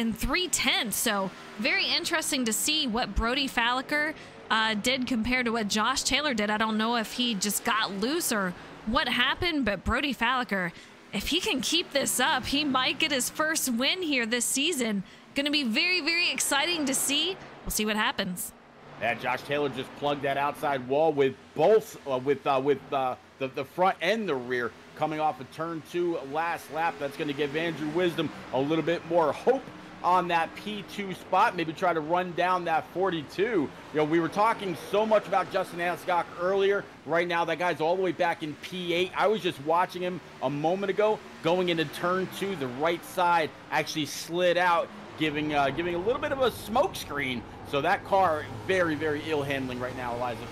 and three tenths. So very interesting to see what Brody Falliker uh, did compared to what Josh Taylor did. I don't know if he just got loose or what happened, but Brody Falliker, if he can keep this up, he might get his first win here this season. Going to be very, very exciting to see. We'll see what happens. Yeah, Josh Taylor just plugged that outside wall with both, uh, with uh, with uh, the the front and the rear coming off of turn two last lap. That's going to give Andrew Wisdom a little bit more hope on that P2 spot, maybe try to run down that 42. You know, we were talking so much about Justin Anscock earlier. Right now, that guy's all the way back in P8. I was just watching him a moment ago going into turn two. The right side actually slid out, giving uh, giving a little bit of a smoke screen. So that car, very, very ill handling right now, Eliza.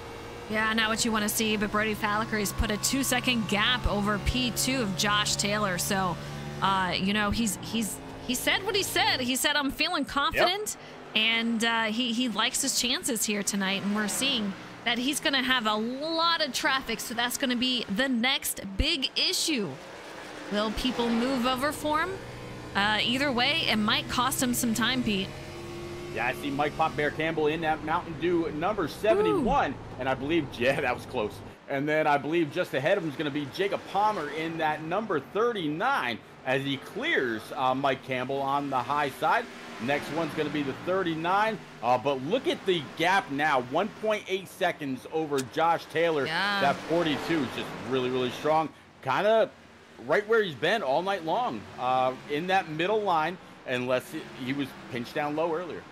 Yeah, not what you want to see, but Brody Falliker has put a two second gap over P2 of Josh Taylor. So, uh, you know, he's he's he said what he said. He said, I'm feeling confident. Yep. And uh, he, he likes his chances here tonight. And we're seeing that he's going to have a lot of traffic. So that's going to be the next big issue. Will people move over for him? Uh, either way, it might cost him some time, Pete. Yeah, I see Mike Pop Bear Campbell in that Mountain Dew number 71. Ooh. And I believe, yeah, that was close. And then I believe just ahead of him is going to be Jacob Palmer in that number 39 as he clears uh, Mike Campbell on the high side. Next one's going to be the 39. Uh, but look at the gap now 1.8 seconds over Josh Taylor. Yeah. That 42 is just really, really strong. Kind of right where he's been all night long uh, in that middle line, unless he was pinched down low earlier.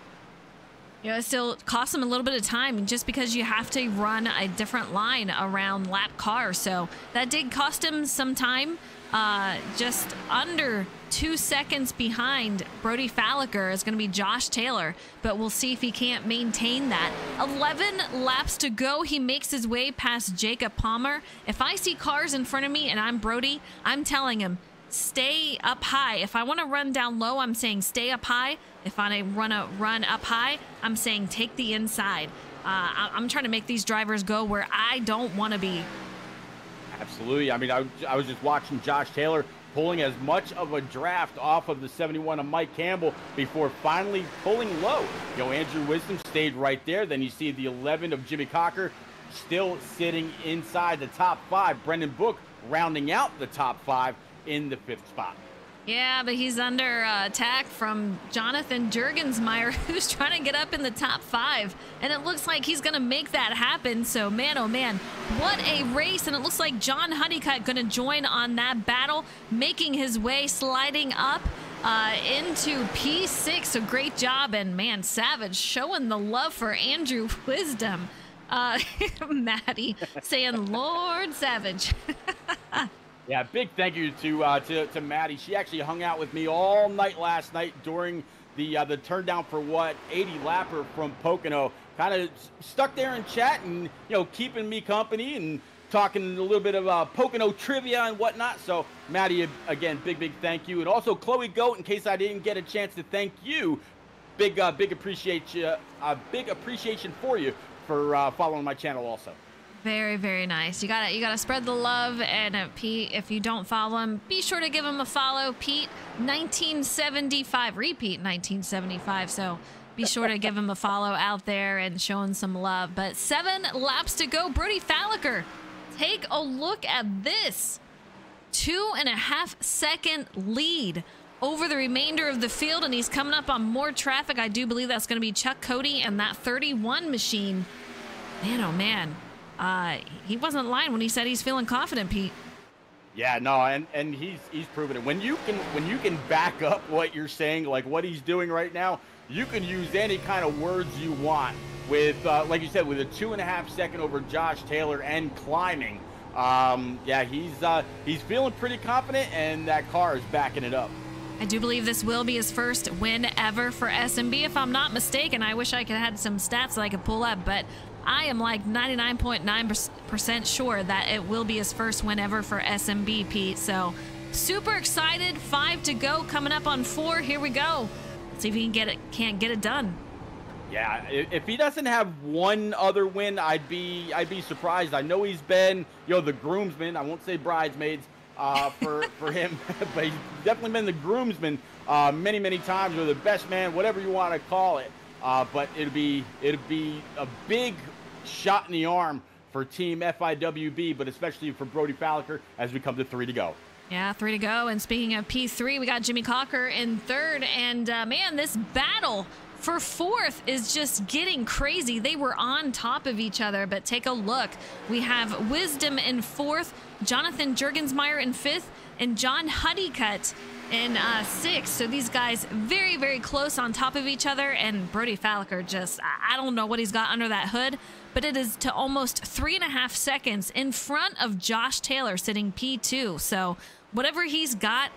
You know, it still costs him a little bit of time just because you have to run a different line around lap car. So that did cost him some time uh, just under two seconds behind Brody Falliker is going to be Josh Taylor, but we'll see if he can't maintain that. 11 laps to go. He makes his way past Jacob Palmer. If I see cars in front of me and I'm Brody, I'm telling him, stay up high. If I want to run down low, I'm saying stay up high. If I want to run up high, I'm saying take the inside. Uh, I'm trying to make these drivers go where I don't want to be. Absolutely. I mean, I, I was just watching Josh Taylor pulling as much of a draft off of the 71 of Mike Campbell before finally pulling low. You know, Andrew Wisdom stayed right there. Then you see the 11 of Jimmy Cocker still sitting inside the top five. Brendan Book rounding out the top five in the fifth spot. Yeah, but he's under uh, attack from Jonathan Jurgensmeyer, who's trying to get up in the top five. And it looks like he's going to make that happen. So, man, oh, man, what a race. And it looks like John Honeycutt going to join on that battle, making his way, sliding up uh, into P6. So, great job. And, man, Savage showing the love for Andrew Wisdom. Uh, Maddie saying, Lord Savage. Yeah, big thank you to uh, to to Maddie. She actually hung out with me all night last night during the uh, the turn down for what 80 lapper from Pocono. Kind of stuck there in chat and you know, keeping me company and talking a little bit of uh, Pocono trivia and whatnot. So, Maddie, again, big big thank you, and also Chloe Goat. In case I didn't get a chance to thank you, big uh, big appreciate you, uh, big appreciation for you for uh, following my channel also. Very, very nice. You gotta you gotta spread the love. And uh, Pete, if you don't follow him, be sure to give him a follow. Pete, 1975, repeat 1975. So be sure to give him a follow out there and showing some love. But seven laps to go. Brody Falliker, take a look at this. Two and a half second lead over the remainder of the field, and he's coming up on more traffic. I do believe that's going to be Chuck Cody and that 31 machine. Man, oh man, uh, he wasn't lying when he said he's feeling confident, Pete. Yeah, no, and and he's he's proven it. When you can when you can back up what you're saying, like what he's doing right now, you can use any kind of words you want. With uh, like you said, with a two and a half second over Josh Taylor and climbing, um, yeah, he's uh, he's feeling pretty confident, and that car is backing it up. I do believe this will be his first win ever for SnB, if I'm not mistaken. I wish I could have had some stats that I could pull up, but I am like 99.9% sure that it will be his first win ever for SnB, Pete. So super excited. Five to go, coming up on four. Here we go. Let's see if he can get it. Can't get it done. Yeah, if he doesn't have one other win, I'd be I'd be surprised. I know he's been you know the groomsman. I won't say bridesmaids uh, for for him, but he's definitely been the groomsman uh, many many times, or the best man, whatever you want to call it. Uh, but it'd be it'd be a big shot in the arm for Team FIWB, but especially for Brody Falliker as we come to three to go. Yeah, three to go. And speaking of P3, we got Jimmy Cocker in third. And uh, man, this battle for fourth is just getting crazy. They were on top of each other, but take a look. We have Wisdom in fourth, Jonathan Jurgensmeyer in fifth, and John Honeycutt in uh, sixth. So these guys very, very close on top of each other. And Brody Falliker just, I don't know what he's got under that hood, but it is to almost three and a half seconds in front of Josh Taylor sitting P2. So whatever he's got,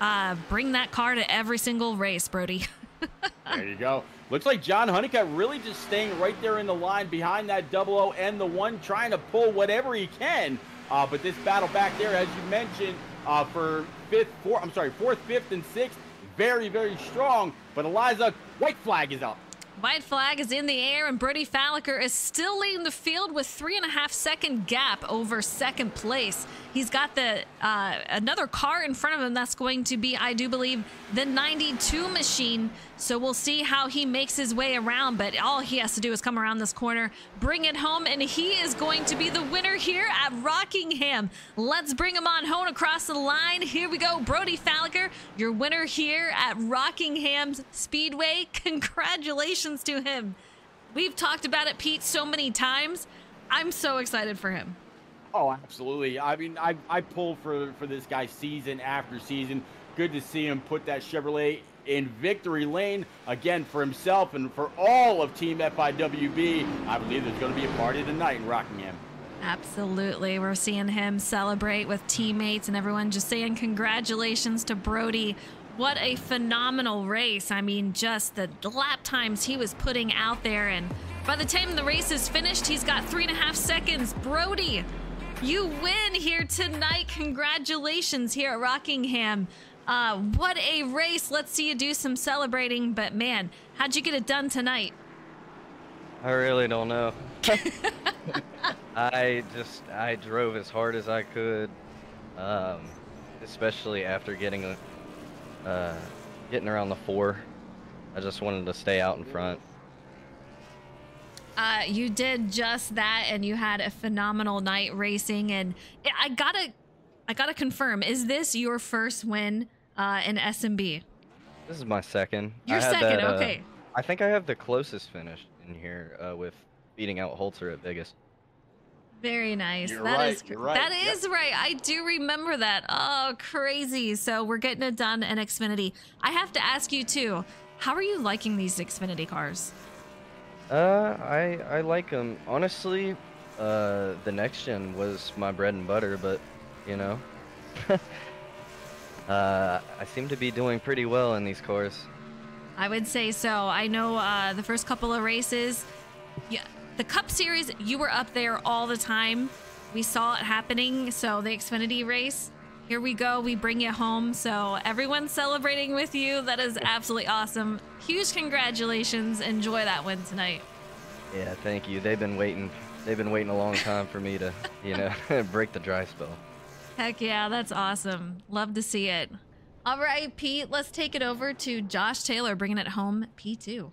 uh, bring that car to every single race, Brody. there you go. Looks like John Honeycutt really just staying right there in the line behind that double O and the one, trying to pull whatever he can. Uh, but this battle back there, as you mentioned, uh, for fifth, four, I'm sorry, fourth, fifth, and sixth, very, very strong. But Eliza, white flag is up. White flag is in the air, and Brody Falliker is still leading the field with three and a half second gap over second place. He's got the uh, another car in front of him that's going to be, I do believe, the 92 machine. So we'll see how he makes his way around. But all he has to do is come around this corner, bring it home, and he is going to be the winner here at Rockingham. Let's bring him on home across the line. Here we go, Brody Falliker, your winner here at Rockingham Speedway. Congratulations to him. We've talked about it, Pete, so many times. I'm so excited for him. Oh, absolutely. I mean, I I pull for for this guy season after season. Good to see him put that Chevrolet in victory lane again for himself and for all of Team FIWB. I believe there's going to be a party tonight in Rockingham. Absolutely. We're seeing him celebrate with teammates and everyone just saying congratulations to Brody. What a phenomenal race. I mean, just the lap times he was putting out there. And by the time the race is finished, he's got three and a half seconds. Brody, you win here tonight. Congratulations here at Rockingham. Uh, what a race. Let's see you do some celebrating. But man, how'd you get it done tonight? I really don't know. I just, I drove as hard as I could. Um, especially after getting, uh, getting around the four. I just wanted to stay out in front. Uh, you did just that, and you had a phenomenal night racing. And I gotta, I gotta confirm: is this your first win uh, in SnB? This is my second. I Your second, that, uh, okay. I think I have the closest finish in here uh, with beating out Holzer at Vegas. Very nice. You're That right, is you're right, That yep. is right. I do remember that. Oh, crazy. So we're getting it done in Xfinity. I have to ask you too. How are you liking these Xfinity cars? Uh, I I like them. Honestly, uh, the next gen was my bread and butter, but you know, uh, I seem to be doing pretty well in these cars. I would say so. I know uh, the first couple of races, yeah, the Cup Series, you were up there all the time. We saw it happening. So the Xfinity race, here we go. We bring it home. So everyone's celebrating with you. That is absolutely awesome. Huge congratulations. Enjoy that win tonight. Yeah, thank you. They've been waiting. They've been waiting a long time for me to, you know, break the dry spell. Heck yeah, that's awesome. Love to see it. All right, Pete, let's take it over to Josh Taylor bringing it home, P2.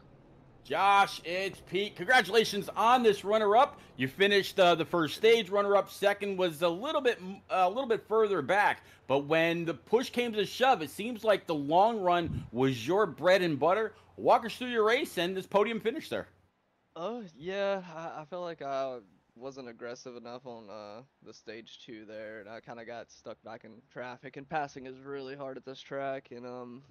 Josh, it's Pete. Congratulations on this runner-up. You finished uh, the first stage. Runner-up second was a little bit a little bit further back, but when the push came to shove, it seems like the long run was your bread and butter. Walk us through your race and this podium finish there. Oh yeah, I, I felt like I wasn't aggressive enough on uh, the stage two there, and I kind of got stuck back in traffic. And passing is really hard at this track, and um,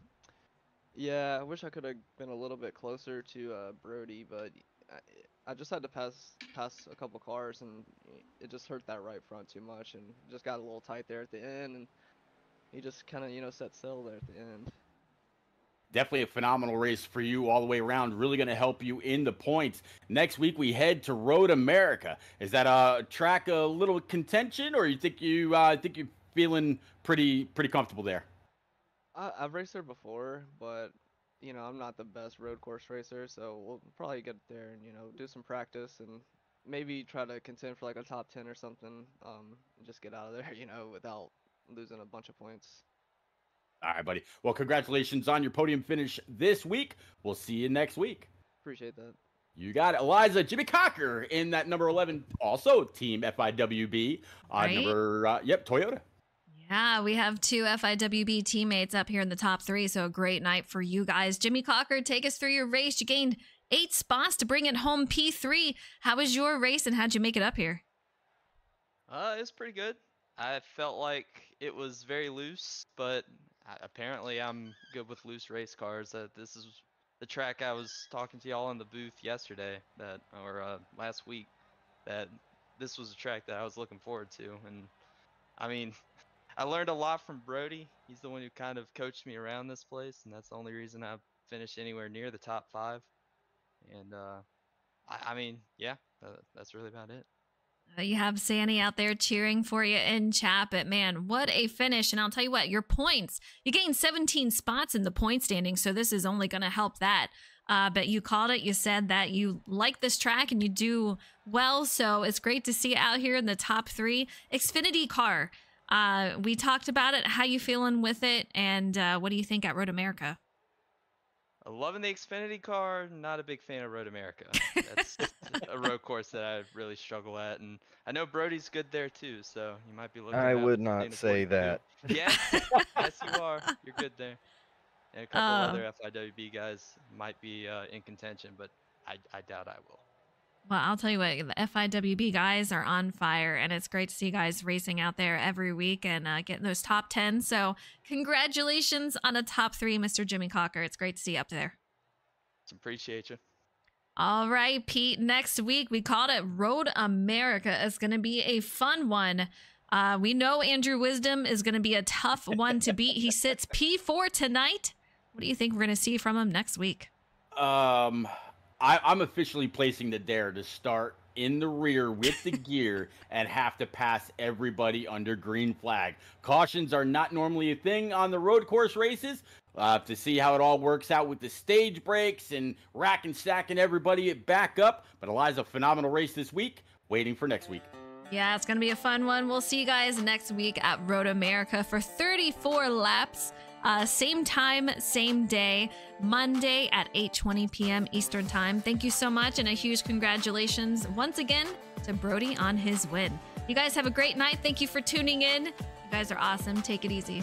yeah, I wish I could have been a little bit closer to uh, Brody, but I, I just had to pass pass a couple cars, and it just hurt that right front too much, and just got a little tight there at the end, and he just kind of you know set sail there at the end. Definitely a phenomenal race for you all the way around. Really going to help you in the points. Next week we head to Road America. Is that a track a little contention, or you think you uh, think you're feeling pretty pretty comfortable there? I, I've raced there before, but you know I'm not the best road course racer, so we'll probably get there and you know do some practice and maybe try to contend for like a top ten or something. Um, and just get out of there, you know, without losing a bunch of points. All right, buddy. Well, congratulations on your podium finish this week. We'll see you next week. Appreciate that. You got it. Eliza Jimmy Cocker in that number 11, also Team FIWB. Uh, Right. Number, uh, yep, Toyota. Yeah, we have two FIWB teammates up here in the top three, so a great night for you guys. Jimmy Cocker, take us through your race. You gained eight spots to bring it home P3. How was your race and how'd you make it up here? Uh, was pretty good. I felt like it was very loose, but I- apparently I'm good with loose race cars. Uh, this is the track I was talking to y'all in the booth yesterday, that or uh, last week. That this was a track that I was looking forward to, and I mean, I learned a lot from Brody. He's the one who kind of coached me around this place, and that's the only reason I finished anywhere near the top five. And uh, I, I mean, yeah, that's really about it. Uh, You have Sandy out there cheering for you in chat, but man, what a finish. And I'll tell you what, your points, you gained 17 spots in the point standing, so this is only going to help that. Uh, but you called it. You said that you like this track and you do well, so it's great to see you out here in the top three. Xfinity car, uh, we talked about it. How you feeling with it, and uh, what do you think at Road America? Loving the Xfinity car, not a big fan of Road America. That's a road course that I really struggle at, and I know Brody's good there too. So you might be looking. I would not say point to. that. Yes, yes, you are. You're good there. And a couple Uh. other FIWB guys might be uh, in contention, but I, I doubt I will. Well, I'll tell you what, the FIWB guys are on fire, and it's great to see you guys racing out there every week and uh, getting those top 10. So, congratulations on a top three, Mr. Jimmy Cocker. It's great to see you up there. So appreciate you. All right, Pete. Next week, we called it Road America. It's going to be a fun one. Uh, we know Andrew Wisdom is going to be a tough one to beat. He sits P4 tonight. What do you think we're going to see from him next week? Um, I, I'm officially placing the dare to start in the rear with the gear and have to pass everybody under green flag. Cautions are not normally a thing on the road course races. Uh, to see how it all works out with the stage breaks and rack and stacking everybody back up. But Eliza, phenomenal race this week. Waiting for next week. Yeah, it's going to be a fun one. We'll see you guys next week at Road America for 34 laps. Uh, same time, same day, Monday at 8:20 p.m. Eastern Time. Thank you so much, and a huge congratulations once again to Brody on his win. You guys have a great night. Thank you for tuning in. You guys are awesome. Take it easy.